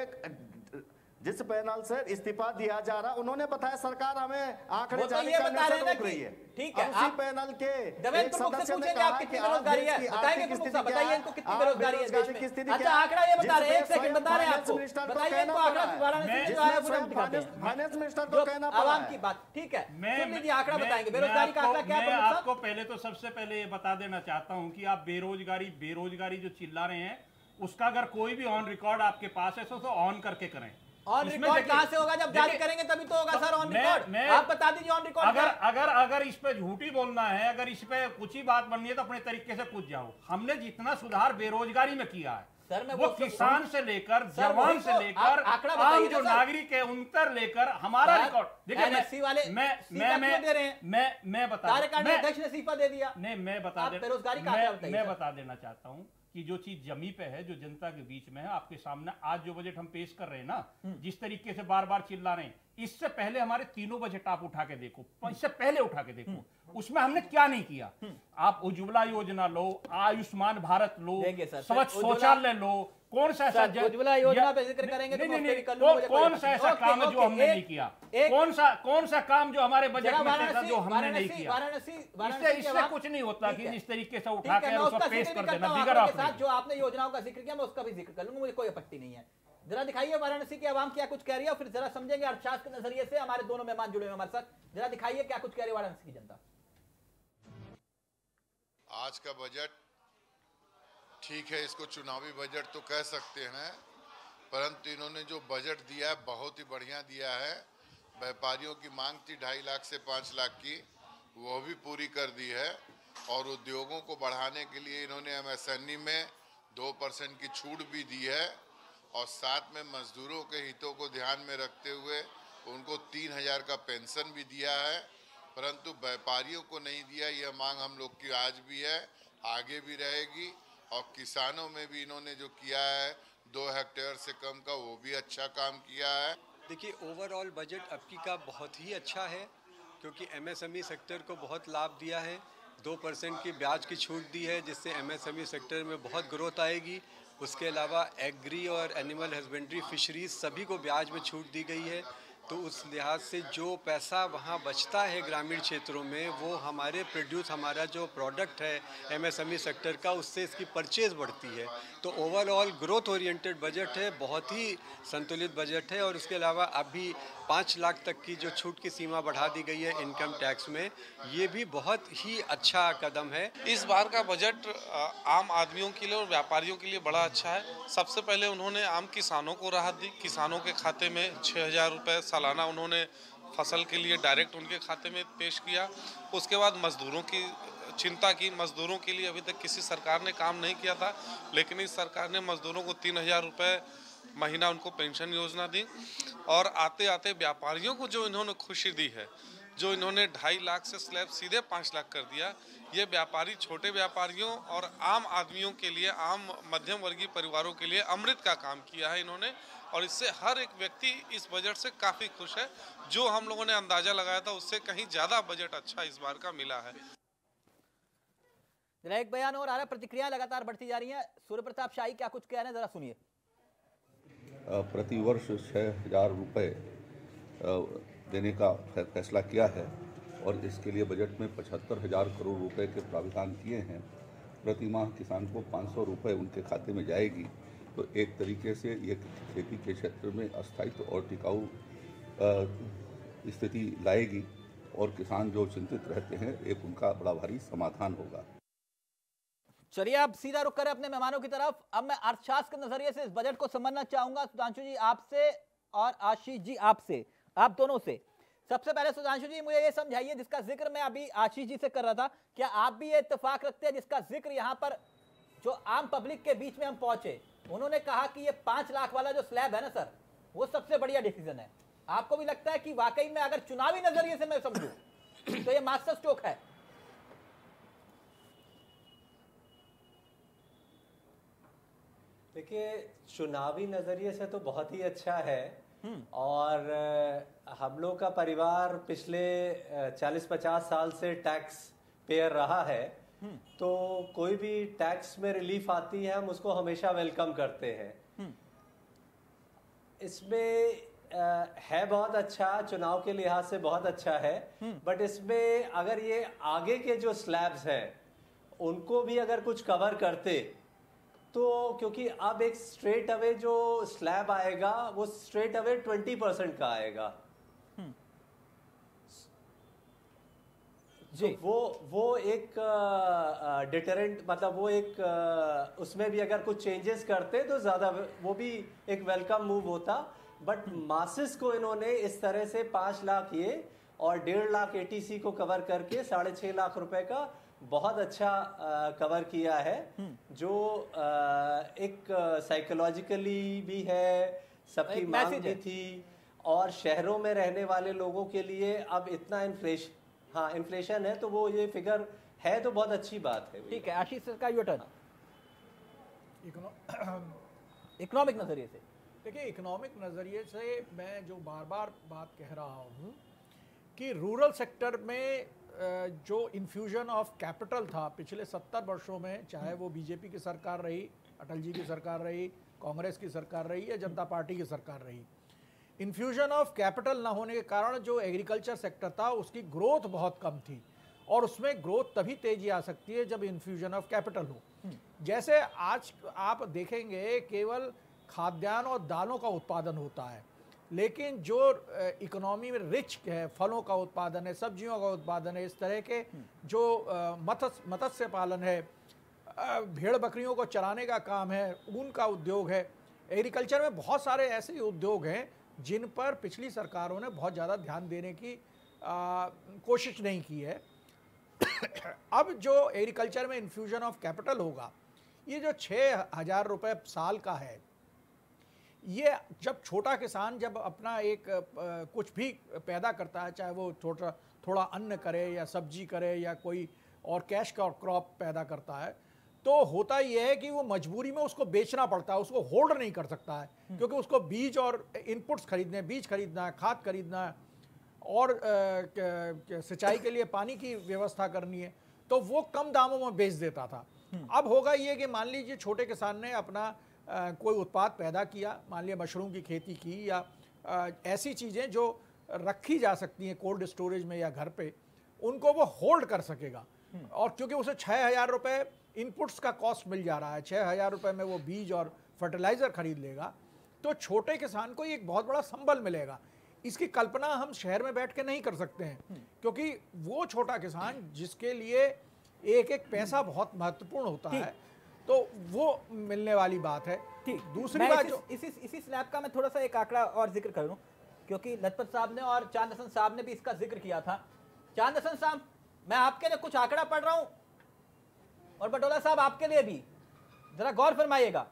जिस पैनल से इस्तीफा दिया जा रहा उन्होंने बताया सरकार हमें आंकड़े तो जारी करने से हैं रोक रही है। ठीक है, उसी पैनल के एक सदस्य ने कहा कि कितनी बेरोजगारी देश है? की बताएँगे आर्थिक प्रमुख स्थिति साहब क्या बताइए है? इनको कितनी बेरोजगारी है देश की में स्थिति अच्छा क्या है? आंकड़ा ये बता रहे हैं एक सेकंड बता रहे हैं फाइनेंस आपको। मिनिस्टर को बताइए कहना इनको आंकड़ा पड़ा है। वाराणसी से जो जिसमें आया वो स्वयं दिखाते फाइनेंस हैं फाइनेंस मिनिस्टर को कहना पड़ा आवाम है। की बात ठीक है। मैं सुन लीजिए आंकड़ा बताएँगे। बेरोजगारी का आपको- आंकड़ा क्या है आपको पहले तो सबसे पहले ये बता देना चाहता हूँ कि आप बेरोजगारी बेरोजगारी जो चिल्ला रहे हैं उसका अगर कोई भी ऑन रिकॉर्ड आपके पास है तो ऑन करके करें। ऑन रिकॉर्ड कहाँ से होगा? जब जारी करेंगे तभी तो होगा सर ऑन रिकॉर्ड आप बता दीजिए ऑन रिकॉर्ड अगर अगर अगर इस पे झूठी बोलना है अगर इस पे कुछ ही बात बननी है तो अपने तरीके से कूद जाओ। हमने जितना सुधार बेरोजगारी में किया है सर, मैं वो किसान से लेकर जवान से तो, लेकर आंकड़ा आम जो नागरिक है उन पर लेकर हमारा रिकॉर्ड देखिए मैं वाले मैं मैं दे रहे हैं? मैं मैं बता कार्यकारिणी मैं- अध्यक्ष ने इस्तीफा दे दिया। नहीं मैं बता दे बेरोजगारी मैं, मैं। बता देना चाहता हूँ। कि जो चीज़ जमी पे है जो जनता के बीच में है आपके सामने आज जो बजट हम पेश कर रहे हैं ना हम्म। जिस तरीके से बार बार चिल्ला रहे हैं इससे पहले हमारे तीनों बजट आप उठा के देखो इससे पहले उठा के देखो हम्म। उसमें हमने क्या नहीं किया आप उज्ज्वला योजना लो आयुष्मान भारत लो स्वच्छ शौचालय लो कौन सा ऐसा उज्ज्वला योजना पे ज़िक्र करेंगे तो नहीं, नहीं, नहीं, कौन- कौन सा ऐसा काम है जो हमने नहीं किया? कौन सा कौन सा काम जो हमारे बजट में था जो हमने नहीं किया? इससे इससे कुछ नहीं होता कि। जिस तरीके से उठा के उसको पेश कर देना हूँ बिगर साथ जो आपने योजनाओं का ज़िक्र किया मैं उसका भी ज़िक्र कर लूँगा मुझे कोई आपत्ति नहीं है। जरा दिखाइए वाराणसी की आवाम क्या कुछ कह रही है और फिर जरा समझेंगे अर्थशास्त्र के नज़रिए से हमारे दोनों मेहमान जुड़े हुए हमारे साथ। जरा दिखाइए क्या कुछ कह रही है वाराणसी की जनता। आज का बजट ठीक है, इसको चुनावी बजट तो कह सकते हैं, परंतु इन्होंने जो बजट दिया है, बहुत ही बढ़िया दिया है। व्यापारियों की मांग थी ढाई लाख से पाँच लाख की, वो भी पूरी कर दी है। और उद्योगों को बढ़ाने के लिए इन्होंने एमएसएमई में दो परसेंट की छूट भी दी है। और साथ में मजदूरों के हितों को ध्यान में रखते हुए उनको तीन हज़ार का पेंशन भी दिया है। परंतु व्यापारियों को नहीं दिया यह मांग हम लोग की आज भी है, आगे भी रहेगी। और किसानों में भी इन्होंने जो किया है, दो हेक्टेयर से कम का, वो भी अच्छा काम किया है। देखिए ओवरऑल बजट अब की का बहुत ही अच्छा है, क्योंकि एमएसएमई सेक्टर को बहुत लाभ दिया है। दो परसेंट की ब्याज की छूट दी है, जिससे एमएसएमई सेक्टर में बहुत ग्रोथ आएगी। उसके अलावा एग्री और एनिमल हस्बेंड्री फिशरीज सभी को ब्याज में छूट दी गई है। तो उस लिहाज से जो पैसा वहाँ बचता है ग्रामीण क्षेत्रों में, वो हमारे प्रोड्यूस हमारा जो प्रोडक्ट है एमएसएमई सेक्टर का, उससे इसकी परचेज बढ़ती है। तो ओवरऑल ग्रोथ ओरिएंटेड बजट है, बहुत ही संतुलित बजट है और उसके अलावा अभी पाँच लाख तक की जो छूट की सीमा बढ़ा दी गई है इनकम टैक्स में, ये भी बहुत ही अच्छा कदम है। इस बार का बजट आम आदमियों के लिए और व्यापारियों के लिए बड़ा अच्छा है। सबसे पहले उन्होंने आम किसानों को राहत दी। किसानों के खाते में छः हज़ार रुपये सालाना उन्होंने फ़सल के लिए डायरेक्ट उनके खाते में पेश किया। उसके बाद मजदूरों की, चिंता की, मजदूरों के लिए अभी तक किसी सरकार ने काम नहीं किया था, लेकिन इस सरकार ने मजदूरों को तीन हज़ार रुपये महीना उनको पेंशन योजना दी और आते आते व्यापारियों को जो इन्होंने खुशी दी है, जो इन्होंने ढाई लाख से स्लैब सीधे पाँच लाख कर दिया, ये व्यापारी छोटे व्यापारियों और आम आदमियों के लिए, आम मध्यम वर्गीय परिवारों के लिए अमृत का काम किया है इन्होंने। और इससे हर एक व्यक्ति इस बजट से काफ़ी खुश है। जो हम लोगों ने अंदाज़ा लगाया था उससे कहीं ज़्यादा बजट अच्छा इस बार का मिला है। जरा एक बयान और आ रहा प्रतिक्रियाएँ लगातार बढ़ती जा रही हैं। सूर्य प्रताप शाही क्या कुछ कह रहे हैं जरा सुनिए। प्रतिवर्ष छः हज़ार रुपये देने का फैसला किया है और इसके लिए बजट में पचहत्तर हज़ार करोड़ रुपए के प्राविधान किए हैं। प्रति माह किसान को पाँच सौ रुपये उनके खाते में जाएगी। तो एक तरीके से ये खेती के क्षेत्र में अस्थायित्व और टिकाऊ स्थिति लाएगी और किसान जो चिंतित रहते हैं, एक उनका बड़ा भारी समाधान होगा। चलिए आप सीधा रुक करें अपने मेहमानों की तरफ़। अब मैं अर्थशास्त्र के नज़रिए से इस बजट को समझना चाहूँगा। सुधांशु जी आपसे और आशीष जी आपसे, आप दोनों से। सबसे पहले सुधांशु जी, मुझे ये समझाइए जिसका ज़िक्र मैं अभी आशीष जी से कर रहा था, क्या आप भी ये इतफाक रखते हैं जिसका ज़िक्र यहाँ पर जो आम पब्लिक के बीच में हम पहुँचे? उन्होंने कहा कि ये पाँच लाख वाला जो स्लैब है ना सर वो सबसे बढ़िया डिसीज़न है। आपको भी लगता है कि वाकई में अगर चुनावी नज़रिए से मैं समझू तो ये मास्टर स्ट्रोक है। देखिए चुनावी नज़रिए से तो बहुत ही अच्छा है। और हम लोग का परिवार पिछले चालीस पचास साल से टैक्स पेयर रहा है। तो कोई भी टैक्स में रिलीफ आती है, हम उसको हमेशा वेलकम करते हैं। इसमें है बहुत अच्छा चुनाव के लिहाज से बहुत अच्छा है। बट इसमें अगर ये आगे के जो स्लैब्स हैं, उनको भी अगर कुछ कवर करते तो क्योंकि अब एक स्ट्रेट अवे जो स्लैब आएगा, वो स्ट्रेट अवे ट्वेंटी परसेंट का आएगा। तो वो वो एक डिटरेंट मतलब वो एक उसमें भी अगर कुछ चेंजेस करते तो ज़्यादा वो भी एक वेलकम मूव होता। बट मासिस को इन्होंने इस तरह से पाँच लाख ये और डेढ़ लाख एटीसी को कवर करके साढ़े छः लाख रुपए का बहुत अच्छा कवर किया है। जो अ, एक साइकोलॉजिकली भी है सबकी मांग भी थी और शहरों में रहने वाले लोगों के लिए अब इतना इन्फ्लेशन हाँ इन्फ्लेशन है तो वो ये फिगर है तो बहुत अच्छी बात है ठीक है आशीष सर का योर टर्न इकोनॉमिक नज़रिए से। देखिए इकोनॉमिक नज़रिए से मैं जो बार बार बात कह रहा हूँ कि रूरल सेक्टर में जो इन्फ्यूजन ऑफ़ कैपिटल था पिछले सत्तर वर्षों में चाहे वो बीजेपी की सरकार रही अटल जी की सरकार रही कांग्रेस की सरकार रही या जनता पार्टी की सरकार रही इन्फ्यूजन ऑफ़ कैपिटल ना होने के कारण जो एग्रीकल्चर सेक्टर था उसकी ग्रोथ बहुत कम थी। और उसमें ग्रोथ तभी तेज़ी आ सकती है जब इन्फ्यूजन ऑफ़ कैपिटल हो। जैसे आज आप देखेंगे केवल खाद्यान्न और दालों का उत्पादन होता है। लेकिन जो इकोनॉमी में रिच है फलों का उत्पादन है सब्जियों का उत्पादन है इस तरह के जो मत्स्य मत्स्य पालन है भेड़ बकरियों को चराने का काम है ऊन का उद्योग है। एग्रीकल्चर में बहुत सारे ऐसे उद्योग हैं जिन पर पिछली सरकारों ने बहुत ज़्यादा ध्यान देने की आ, कोशिश नहीं की है। अब जो एग्रीकल्चर में इन्फ्यूजन ऑफ़ कैपिटल होगा ये जो छः हज़ार रुपये साल का है ये जब छोटा किसान जब अपना एक अ, कुछ भी पैदा करता है चाहे वो छोटा थोड़ा अन्न करे या सब्ज़ी करे या कोई और कैश का क्रॉप पैदा करता है तो होता यह है कि वो मजबूरी में उसको बेचना पड़ता है उसको होल्ड नहीं कर सकता है क्योंकि उसको बीज और इनपुट्स खरीदने बीज खरीदना है खाद खरीदना है और सिंचाई के लिए पानी की व्यवस्था करनी है तो वो कम दामों में बेच देता था। अब होगा ये कि मान लीजिए छोटे किसान ने अपना अ, कोई उत्पाद पैदा किया मान लिया मशरूम की खेती की या ऐसी चीज़ें जो रखी जा सकती हैं कोल्ड स्टोरेज में या घर पे उनको वो होल्ड कर सकेगा। और क्योंकि उसे छः हज़ार रुपये इनपुट्स का कॉस्ट मिल जा रहा है। छः हज़ार रुपये में वो बीज और फर्टिलाइज़र खरीद लेगा तो छोटे किसान को एक बहुत बड़ा संबल मिलेगा। इसकी कल्पना हम शहर में बैठ के नहीं कर सकते हैं क्योंकि वो छोटा किसान जिसके लिए एक एक पैसा बहुत महत्वपूर्ण होता है तो वो मिलने वाली बात है। ठीक। दूसरी बात इसी, जो इसी इसी स्लैब का मैं थोड़ा सा एक आंकड़ा और ज़िक्र करूँ क्योंकि लजपत साहब ने और चाँद हसन साहब ने भी इसका ज़िक्र किया था। चाँद हसन साहब मैं आपके लिए कुछ आंकड़ा पढ़ रहा हूँ और बटोला साहब आपके लिए भी। जरा गौर फरमाइएगा।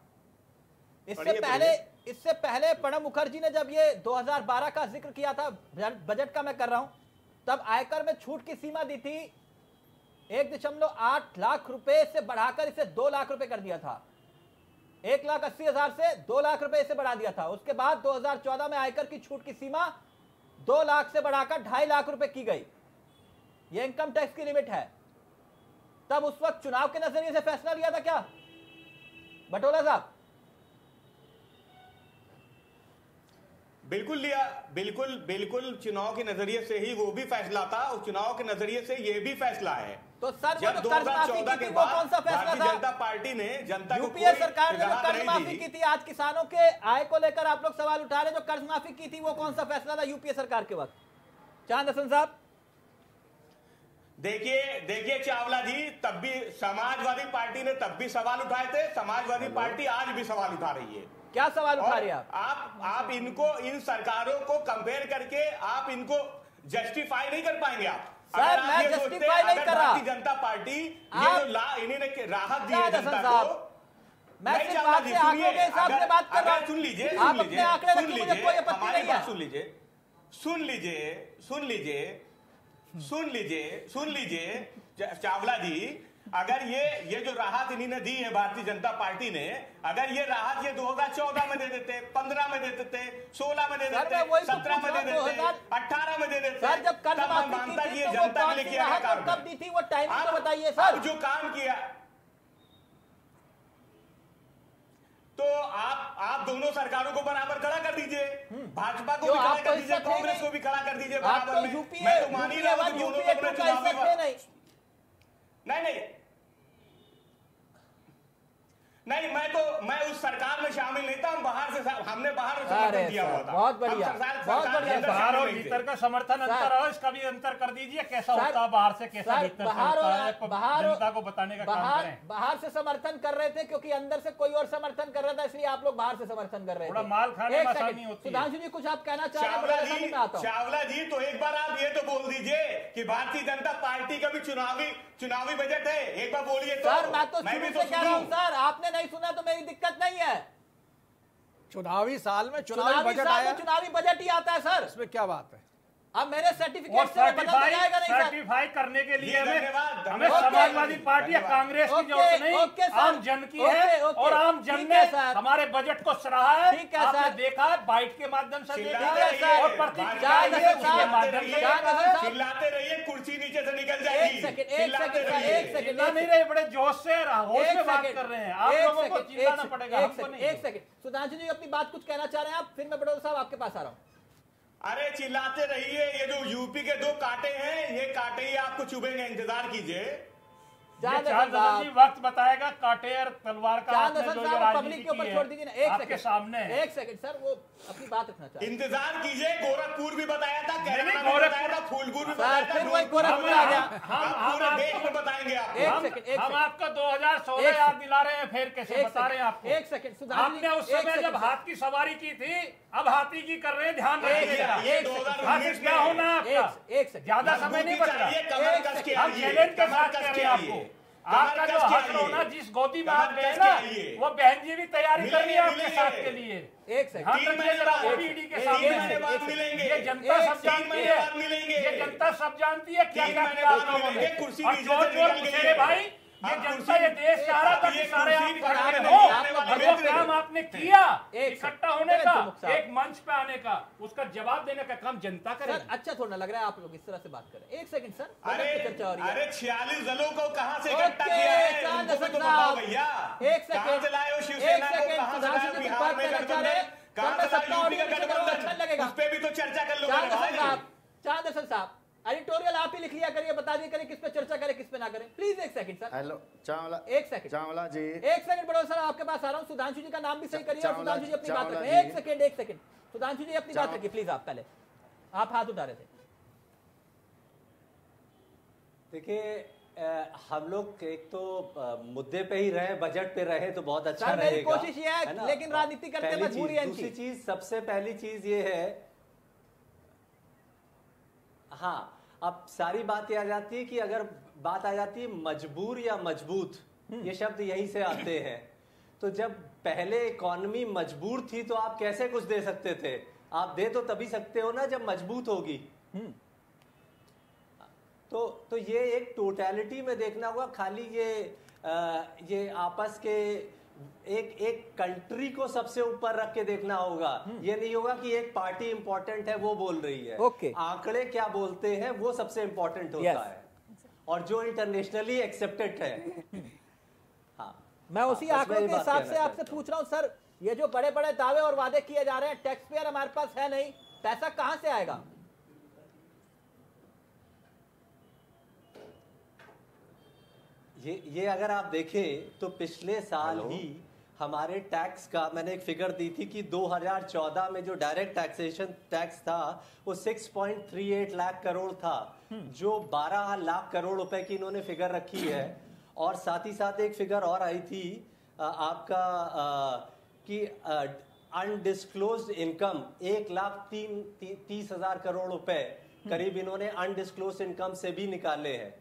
इससे पहले इससे पहले प्रणब मुखर्जी ने जब ये 2012 का ज़िक्र किया था बजट का मैं कर रहा हूँ तब आयकर में छूट की सीमा दी थी एक दशमलव आठ लाख रुपए से बढ़ाकर इसे दो लाख रुपए कर दिया था। एक लाख अस्सी हज़ार से दो लाख रुपए इसे बढ़ा दिया था। उसके बाद 2014 में आयकर की छूट की सीमा दो लाख से बढ़ाकर ढाई लाख रुपए की गई। यह इनकम टैक्स की लिमिट है। तब उस वक्त चुनाव के नज़रिए से फैसला लिया था क्या? बटोला साहब। बिल्कुल लिया बिल्कुल बिल्कुल चुनाव के नज़रिए से ही वो भी फैसला था और चुनाव के नज़रिए से ये भी फैसला है। तो सर जब जो कर्ज माफ़ी की के बाद कौन सा फैसला भारतीय था? जनता पार्टी ने जनता यूपीए सरकार ने जो कर्ज माफ़ी की थी आज किसानों के आय को लेकर आप लोग सवाल उठा रहे जो कर्ज माफ़ी की थी वो कौन सा फैसला था यूपीए सरकार के वक्त? चाँद हसन साहब। देखिए देखिए चावला जी तब भी समाजवादी पार्टी ने तब भी सवाल उठाए थे समाजवादी पार्टी आज भी सवाल उठा रही है क्या सवाल उठा रही है आप आप आप इनको इन सरकारों को कंपेयर करके आप इनको जस्टिफाई नहीं कर पाएँगे आप सर, मैं हैं, नहीं कर रहा। भारतीय जनता पार्टी जो ला इन्होंने राहत दी है जनता को मैं सिर्फ़ आपसे आंकड़ों के हिसाब से बात कर रहा हूँ। सुन लीजिए आप अपने आंकड़े सुन लीजिए कोई आपत्ति नहीं है। सुन लीजिए सुन लीजिए सुन लीजिए सुन लीजिए सुन लीजिए चावला जी अगर ये ये जो राहत इन्होंने दी है भारतीय जनता पार्टी ने अगर ये राहत ये 2014 में दे देते 15 में दे देते 16 में दे देते मैं तो 17 में दे देते 2000 18 में दे देते सर जब कर्ज तब माफ़ी मानता की थी तो जनता के लिए किया कब दी थी वो टाइम तो बताइए सर। जो काम किया तो आप आप दोनों सरकारों को बराबर खड़ा कर दीजिए। भाजपा को भी खड़ा कर दीजिए कांग्रेस को भी खड़ा कर दीजिए बराबर में। मैं तो मान ही रहा हूँ दोनों नहीं नहीं। नहीं मैं तो मैं उस सरकार में शामिल नहीं था हम बाहर से हमने बाहर से समर्थन दिया हुआ था। बहुत बढ़िया, बहुत बढ़िया। बाहर और भीतर का समर्थन अंतर है इसका भी अंतर कर दीजिए कैसा होता है बाहर से कैसा भीतर से बाहर और- बाहर और- जनता को बताने का काम बाहर करें। बाहर से समर्थन कर रहे थे क्योंकि अंदर से कोई और समर्थन कर रहा था इसलिए आप लोग बाहर से समर्थन कर रहे थे। थोड़ा माल खाने में आसानी होती है। सुधांशु जी कुछ आप कहना चाह रहे हैं हूँ। चावला जी तो एक बार आप ये तो बोल दीजिए कि भारतीय जनता पार्टी का भी चुनावी चुनावी बजट है एक बार बोलिए तो। सर मैं तो मैं भी तो कह रहा हूँ सर आपने नहीं सुना तो मेरी दिक्कत नहीं है। चुनावी साल में चुनावी चुनावी बजट आया। चुनावी बजट ही आता है सर। इसमें क्या बात है? अब मेरे सर्टिफिकेट से बदल सर्टिफाई जाएगा नहीं सर्टिफाई करने के लिए हमें हमें समाजवादी पार्टी या कांग्रेस की ज़रूरत नहीं। ओके, आम जन की ओके, है ओके, और आम जन ने हमारे बजट को सराहा है। ठीक है, सर। देखा है बाइट के माध्यम से देखा है और प्रतिक्रिया माध्यम से। चिल्लाते रहिए कुर्सी नीचे से निकल एक जाएगी। सेकंड एक सेकंड एक सेकंड नहीं रहे बड़े जोश से होश बात कर रहे हैं। आप लोगों को चिल्लाना पड़ेगा एक सेकंड, एक सेकंड सुधांशु जी अपनी बात कुछ कहना चाह रहे हैं आप? फिर मैं बड़ोल साहब आपके पास आ रहा हूँ। अरे चिल्लाते रहिए ये जो यूपी के दो कांटे हैं ये कांटे ही आपको चुभेंगे इंतज़ार कीजिए। जी वक्त बताएगा कांटे और तलवार का पब्लिक के ऊपर छोड़ दीजिए ना एक सेकंड सामने एक सेकंड सर वो अपनी बात रखना चाहते इंतज़ार कीजिए गोरखपुर भी बताया था गोरखपुर- था फूलपुर भी बताया था फिर वही गोरखपुर आ गया। हम- पूरे आपको- देश में बताएँगे आपको। हम। आपको 2016 याद दिला रहे हैं फिर कैसे बता रहे हैं आपको। एक सेकंड आपने उस समय जब हाथ की सवारी की थी अब हाथी की कर रहे हैं ध्यान रखिएगा। होना एक आपका? एक सेकंड ज़्यादा समय नहीं बच रहा। कमर कस के हम चैलेंज के साथ कह रहे हैं आपको। आपका जो हक होना जिस गोदी में आप गए ना वो बहन जी भी तैयारी कर रही है आपके साथ के लिए। एक सेकंड है। बाद मिलेंगे। ये जनता सब जानती है। ये जनता सब जानती है क्या क्या कुर्सी है। भाई। ये जनता ये देश चाह रहा था कि सारे आप कुर्सी हो। और वो काम आपने किया? एक इकट्ठा होने का एक मंच पे आने का उसका जवाब देने का काम जनता करेगी। अच्छा थोड़ा लग रहा है आप लोग इस तरह से बात करें एक सेकंड सर अरे चर्चा हो रही है। अरे छियालीस दलों को कहाँ से इकट्ठा किया है? तो। भैया। एक सेकंड हो एक सेकंड हो? हैं। अच्छा तो कर चाँद साहब एडिटोरियल आप ही लिख लिया करिए बता दिए करिए किस पे चर्चा करें किस पे ना करें। प्लीज़ एक सेकंड सर हेलो चावला एक सेकंड चावला जी। एक सेकंड बड़ो सर आपके पास आ रहा हूँ। सुधांशु जी का नाम भी सही करिए और सुधांशु जी अपनी बात रखें एक सेकंड एक सेकंड सुधांशु जी अपनी बात रखिए प्लीज़ आप पहले। आप हाथ उठा रहे थे। देखिए हम लोग एक तो मुद्दे पे ही रहे बजट पे रहे तो बहुत अच्छा रहेगा कोशिश ये है, ना? लेकिन राजनीति करते मजबूरी है इनकी। दूसरी चीज़ सबसे पहली चीज़ ये है हाँ अब सारी बात आ जाती है कि अगर बात आ जाती है मजबूर या मज़बूत ये शब्द यहीं से आते हैं। तो जब पहले इकॉनमी मजबूर थी तो आप कैसे कुछ दे सकते थे? आप दे तो तभी सकते हो ना जब मज़बूत होगी। तो तो ये एक टोटलिटी में देखना होगा। खाली ये आ, ये आपस के एक एक कंट्री को सबसे ऊपर रख के देखना होगा। ये नहीं होगा कि एक पार्टी इंपॉर्टेंट है वो बोल रही है। Okay. आंकड़े क्या बोलते हैं वो सबसे इंपॉर्टेंट होता Yes. है। और जो इंटरनेशनली एक्सेप्टेड है। हाँ। मैं उसी हाँ, बस आंकड़ों के हिसाब से आपसे पूछ रहा हूँ सर ये जो बड़े बड़े दावे और वादे किए जा रहे हैं टैक्स पेयर हमारे पास है नहीं? पैसा कहाँ से आएगा? ये ये अगर आप देखें तो पिछले साल Hello? ही हमारे टैक्स का मैंने एक फिगर दी थी कि 2014 में जो डायरेक्ट टैक्सेशन टैक्स था वो 6.38 लाख करोड़ था। जो 12 लाख करोड़ रुपए की इन्होंने फिगर रखी है। और साथ ही साथ एक फिगर और आई थी आपका कि अनडिस्क्लोज इनकम एक लाख तीन ती, तीस हज़ार करोड़ रुपए। करीब इन्होंने अनडिस्क्लोज इनकम से भी निकाले हैं।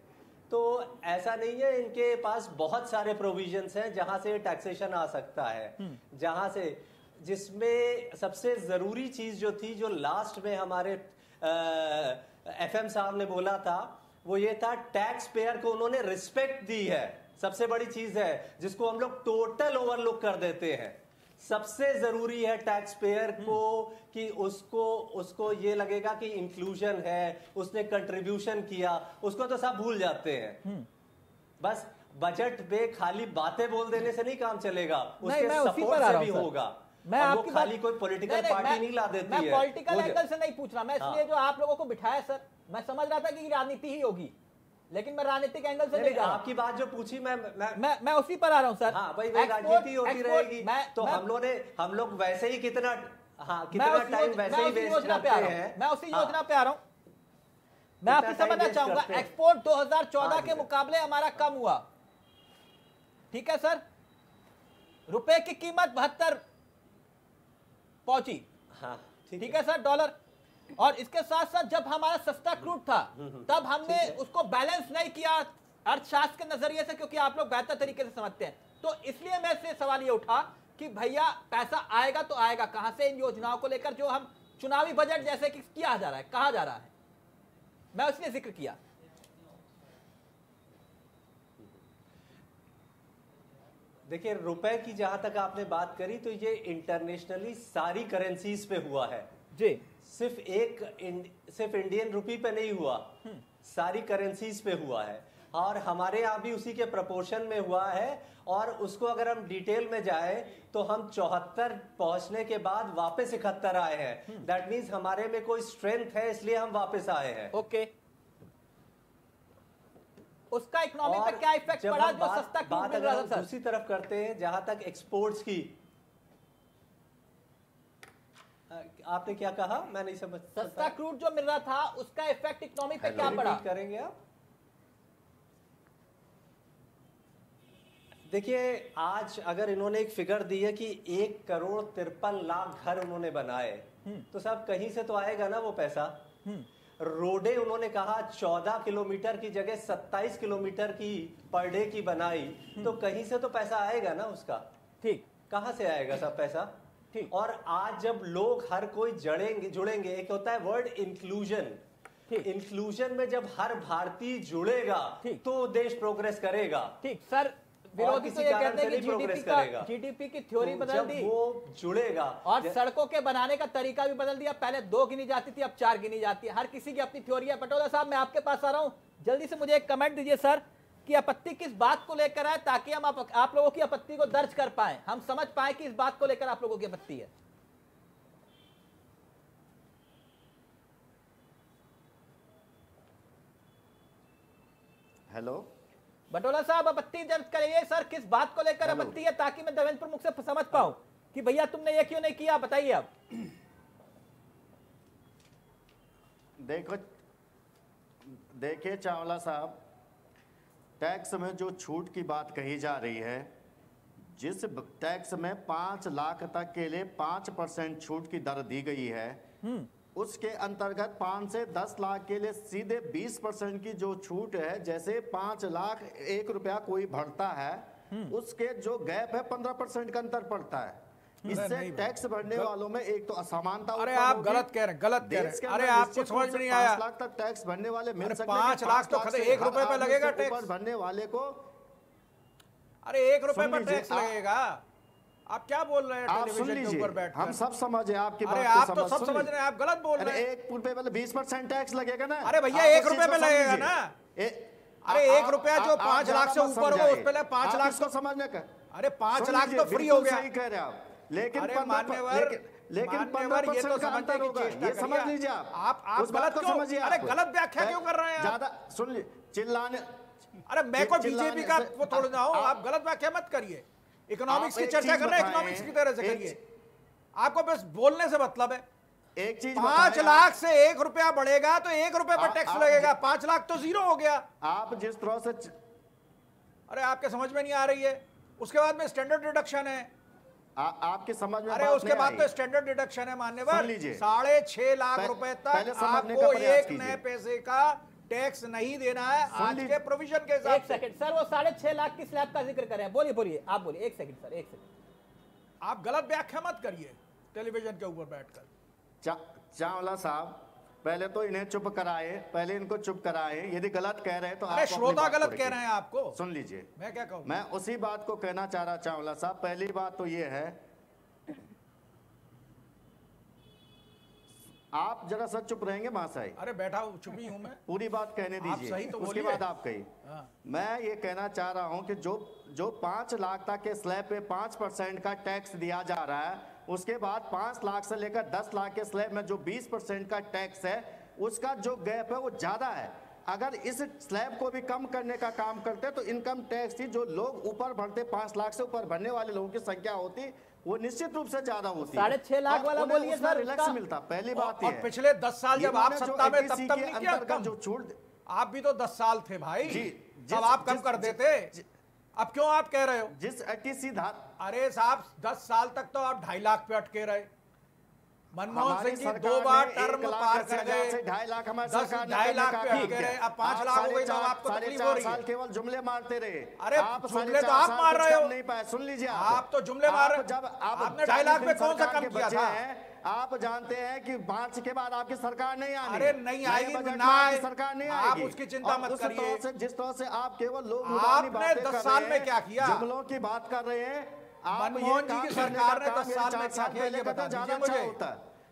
तो ऐसा नहीं है इनके पास बहुत सारे प्रोविजंस हैं जहाँ से टैक्सेशन आ सकता है। जहाँ से जिसमें सबसे ज़रूरी चीज़ जो थी जो लास्ट में हमारे एफएम साहब ने बोला था वो ये था टैक्स पेयर को उन्होंने रिस्पेक्ट दी है। सबसे बड़ी चीज़ है जिसको हम लोग टोटल ओवरलुक कर देते हैं। सबसे ज़रूरी है टैक्स पेयर को कि उसको उसको ये लगेगा कि इंक्लूजन है उसने कंट्रीब्यूशन किया उसको तो सब भूल जाते हैं। बस बजट पे खाली बातें बोल देने से नहीं काम चलेगा उसके सपोर्ट से भी होगा। मैं आपकी खाली कोई पॉलिटिकल नहीं, पार्टी नहीं ला देती मैं है। पॉलिटिकल एंगल से नहीं पूछ रहा मैं इसलिए हाँ। जो आप लोगों को बिठाया सर मैं समझ रहा था कि राजनीति ही होगी। लेकिन मैं राजनीतिक एंगल से हूँ। आपकी बात जो पूछी मैं मैं मैं मैं उसी पर आ रहा हूँ सर। हाँ भाई वही राजनीति होती रहेगी। मैं- तो हम लोग ने हम लोग वैसे ही कितना हाँ कितना टाइम वैसे ही वेस्ट योजना पे करते आ रहा हूँ। मैं उसी हाँ। योजना पे आ रहा हूँ। मैं आपसे समझना चाहूँगा एक्सपोर्ट 2014 हाँ, के मुकाबले हमारा कम हुआ। ठीक है सर? रुपए की कीमत बहत्तर पहुँची। हाँ ठीक है सर? डॉलर और इसके साथ साथ जब हमारा सस्ता क्रूड था तब हमने उसको बैलेंस नहीं किया अर्थशास्त्र के नज़रिए से क्योंकि आप लोग बेहतर तरीके से समझते हैं। तो इसलिए मैं से सवाल ये उठा कि भैया पैसा आएगा तो आएगा कहाँ से इन योजनाओं को लेकर जो हम चुनावी बजट जैसे कि किया जा रहा है कहा जा रहा है? मैं उसने ज़िक्र किया। देखिए रुपए की जहाँ तक आपने बात करी तो ये इंटरनेशनली सारी करेंसीज पे हुआ है। जी। सिर्फ़ एक सिर्फ़ इंडियन रुपी पे नहीं हुआ। सारी करेंसीज पे हुआ है। और हमारे यहाँ भी उसी के प्रपोर्शन में हुआ है। और उसको अगर हम डिटेल में जाए तो हम चौहत्तर पहुँचने के बाद वापस इकहत्तर आए हैं। दैट मीन्स हमारे में कोई स्ट्रेंथ है इसलिए हम वापस आए हैं। ओके उसका इकोनॉमी पे क्या इफ़ेक्ट पड़ा जो सस्ता क्रूड मिल रहा था दूसरी तरफ़ करते हैं जहाँ तक एक्सपोर्ट्स की आपने क्या कहा? मैं नहीं समझ सस्ता क्रूड जो मिल रहा था उसका इफ़ेक्ट इकोनॉमी पे क्या पड़ा? करेंगे आप? देखिए आज अगर इन्होंने एक फिगर दी है कि एक करोड़ तिरपन लाख घर उन्होंने बनाए तो साहब कहीं से तो आएगा ना वो पैसा? रोडे उन्होंने कहा चौदह किलोमीटर की जगह सत्ताईस किलोमीटर की पर डे की बनाई तो कहीं से तो पैसा आएगा ना उसका? ठीक। कहाँ से आएगा सब पैसा? और आज जब लोग हर कोई जड़ेंगे जुड़ेंगे एक होता है वर्ड इंक्लूजन इंक्लूजन में जब हर भारतीय जुड़ेगा तो देश प्रोग्रेस करेगा। ठीक सर विरोधी तो ये कहते हैं कि जीडीपी का जीडीपी की थ्योरी तो बदल दी। वो जुड़ेगा और सड़कों के बनाने का तरीका भी बदल दिया। पहले दो गिनी जाती थी अब चार गिनी जाती है। हर किसी की अपनी थ्योरी है। पटोला साहब मैं आपके पास आ रहा हूँ। जल्दी से मुझे एक कमेंट दीजिए सर। कि आपत्ति किस बात को लेकर है ताकि हम आप, आप लोगों की आपत्ति को दर्ज कर पाए। हम समझ पाए कि इस बात को लेकर आप लोगों की आपत्ति है। हेलो? बटोला साहब आपत्ति दर्ज करिए सर किस बात को लेकर आपत्ति है ताकि मैं देवेंद्र प्रमुख से समझ पाऊँ कि भैया तुमने ये क्यों नहीं किया? बताइए आप। देखो देखिए चावला साहब टैक्स में जो छूट की बात कही जा रही है जिस टैक्स में पाँच लाख तक के लिए पाँच परसेंट छूट की दर दी गई है उसके अंतर्गत पाँच से दस लाख के लिए सीधे बीस परसेंट की जो छूट है जैसे पाँच लाख एक रुपया कोई भरता है उसके जो गैप है पंद्रह परसेंट का अंतर पड़ता है। इससे टैक्स भरने वालों में एक तो असमानता अरे आप गलत कह रहे हैं, गलत कह रहे हैं। अरे आपको समझ में नहीं पाँच आया। लाख तक टैक्स भरने वाले मिल सकते पाँच हैं, लाख तो एक रुपए पे लगेगा टैक्स। भरने वाले को अरे एक रुपए पर टैक्स लगेगा। आप क्या बोल रहे हैं आप सुन लीजिए हम सब समझ है आपकी अरे बात आप को तो सब समझ रहे हैं आप गलत बोल रहे हैं। एक रुपए वाले बीस परसेंट टैक्स लगेगा ना। अरे भैया एक रुपए पे लगेगा ना। अरे एक रुपया जो पाँच लाख से ऊपर समझाइए। उस पे पाँच लाख तो समझने का अरे पाँच लाख तो फ्री हो गया। सही कह रहे हैं आप। लेकिन मान्यवर लेकिन- पंद्रह ये तो का समझने की ये समझ लीजिए आप। आप आप उस गलत को क्यों समझिए अरे गलत व्याख्या क्यों कर रहे हैं ज़्यादा सुन लीजिए चिल्लाने अरे मैं कोई बीजेपी का वो थोड़ा ना हूँ आप- गलत व्याख्या मत करिए। इकोनॉमिक्स की चर्चा कर रहे हैं इकोनॉमिक्स की तरह से करिए। आपको बस बोलने से मतलब है। एक चीज़ पाँच लाख से एक रुपया बढ़ेगा तो एक रुपए पर टैक्स लगेगा। पाँच लाख तो ज़ीरो हो गया। आप जिस तरह से अरे आपके समझ में नहीं आ रही है। उसके बाद में स्टैंडर्ड डिडक्शन है। आ, आपके समझ में अरे उसके बाद तो स्टैंडर्ड डिडक्शन है मान्यवर। सुन लीजिए। साढ़े छह लाख रुपए तक आपको एक नए पैसे का टैक्स नहीं देना है। आज के प्रोविज़न के हिसाब एक से। सेकंड सर वो साढ़े छह लाख की स्लैब का ज़िक्र करें बोलिए बोलिए आप बोलिए। एक सेकंड सर एक सेकंड आप गलत व्याख्या मत करिए टेलीविज़न के ऊपर बैठकर। चावला साहब पहले तो इन्हें चुप कराए पहले इनको चुप कराए। यदि गलत कह रहे हैं तो अरे श्रोता गलत कह रहे हैं आपको? सुन लीजिए। मैं क्या कहूँ? मैं उसी बात को कहना चाह रहा चावला साहब। पहली बात तो ये है आप जरा सा चुप रहेंगे महाशय अरे बैठा हूँ चुपी हूँ मैं। पूरी बात कहने आप दीजिए। सही तो उसके बाद आप कही हाँ। मैं ये कहना चाह रहा हूँ कि जो जो पाँच लाख तक के स्लैब पे पाँच परसेंट का टैक्स दिया जा रहा है उसके बाद पाँच लाख से लेकर दस लाख के स्लैब में जो बीस परसेंट का टैक्स है उसका जो गैप है वो ज़्यादा है। अगर इस स्लैब को भी कम करने का काम करते तो इनकम टैक्स थी जो लोग ऊपर भरते पाँच लाख से ऊपर भरने वाले लोगों की संख्या होती वो निश्चित रूप से ज़्यादा होती साढ़े छह लाख वाला बोलिए सर, रिलैक्स मिलता पहली बात ये। और पिछले 10 साल जब आप सत्ता में तब 80 तब के नहीं किया कम जो छूट आप भी तो 10 साल थे भाई। जी, जिस- आप कम कर देते। अब क्यों आप कह रहे हो? जिस एटीसी धार अरे साहब 10 साल तक तो आप ढाई लाख पे अटके रहे मनमोहन सिंह जी दो बार टर्म पार कर गए ढाई लाख दस सरकार ढाई लाख पे अटके रहे अब पाँच लाख हो गई तो आपको तकलीफ़ हो रही है केवल जुमले मारते रहे अरे जुमले तो आप मार रहे हो। नहीं पाए सुन लीजिए आप तो जुमले मार रहे जब आप आपने ढाई लाख पे कौन सा कम किया था? आप जानते हैं कि मार्च के बाद आपकी सरकार नहीं आनी अरे नहीं आएगी, बजट में ना आए। सरकार नहीं आएगी आप उसकी चिंता मत करिए। जिस तरह से आप केवल लोग आपने बातें 10 कर साल में क्या किया? जुमलों की बात कर रहे हैं मनमोहन जी की सरकार ने दस साल में क्या किया, ये बता दीजिए अच्छा मुझे।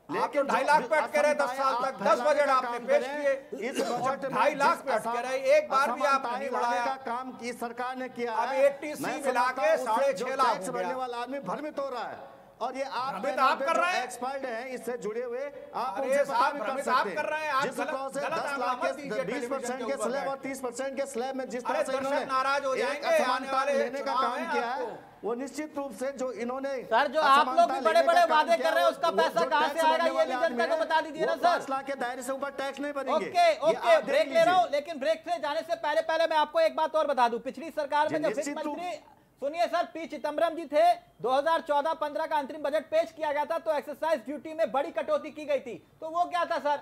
आप तो ढाई लाख पे अटके रहे 10 साल तक 10 बजट आपने पेश किए इस बजट ढाई लाख पे अटके रहे एक बार भी आपने नहीं बढ़ाया काम की सरकार ने किया अब है। 80 मैं मिला के साढ़े छह लाख बढ़ने भरने वाला आदमी भ्रमित हो रहा है। और ये आप भ्रमित आप कर रहे हैं? एक्सपर्ट हैं इससे जुड़े हुए आप उनसे पता भी कर सकते कर रहे हैं, जिस तरह से गलत 10 आंकड़ा लाख के 20 टेलीविज़न परसेंट के स्लैब और 30 परसेंट के स्लैब में जिस तरह से इन्होंने नाराज़ हो जाएँगे, असमानता लेने का काम किया है वो निश्चित रूप से जो इन्होंने सर जो आप लोग भी बड़े बड़े वादे कर रहे हैं उसका पैसा कहाँ टैक्स से आएगा? ये भी जनता को बता दीजिए ना सर। लाख के दायरे से ऊपर टैक्स नहीं भरेंगे ओके ओके ब्रेक ले रहा हूँ लेकिन ब्रेक से जाने से पहले पहले मैं आपको एक बात और बता दूँ। पिछली सरकार में जब वित्त मंत्री सुनिए सर, पी चिदम्बरम जी थे। 2014-15 का अंतरिम बजट पेश किया गया था तो एक्सरसाइज ड्यूटी में बड़ी कटौती की गई थी। तो वो क्या था सर?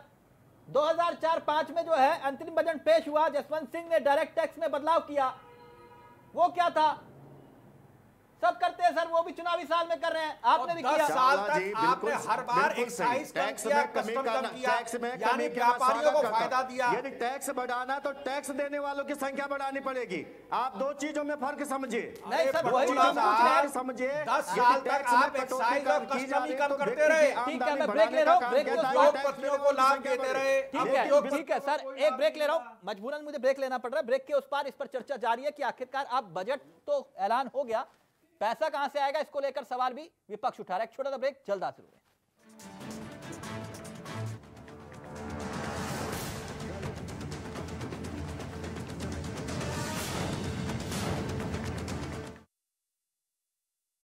2004-5 में जो है, अंतरिम बजट पेश हुआ, जसवंत सिंह ने डायरेक्ट टैक्स में बदलाव किया। वो क्या था? सब करते हैं सर वो भी चुनावी साल में कर रहे हैं। आपने भी किया। साल तक आपने हर बार। एक्साइज कम टैक्स किया में कमी कस्टम करना- कम किया टैक्स में यानी व्यापारियों को फ़ायदा दिया। यदि टैक्स बढ़ाना तो टैक्स देने वालों की संख्या बढ़ानी पड़ेगी। आप दो चीज़ों में फ़र्क समझिए। नहीं सर, वही है। समझिए। दस साल तक आप एक्साइज और की कस्टम ही कम करते रहे। ठीक है मैं ब्रेक ले रहा का हूँ। ब्रेक उद्योगपतियों को लाभ देते रहे। ठीक है ठीक है सर एक ब्रेक ले रहा हूँ। मजबूरन मुझे ब्रेक लेना पड़ रहा है। ब्रेक के उस पार इस पर चर्चा जारी है कि आखिरकार आप बजट तो ऐलान हो गया। पैसा कहाँ से आएगा? इसको लेकर सवाल भी विपक्ष उठा रहा है। छोटा सा ब्रेक जल्द हासिल है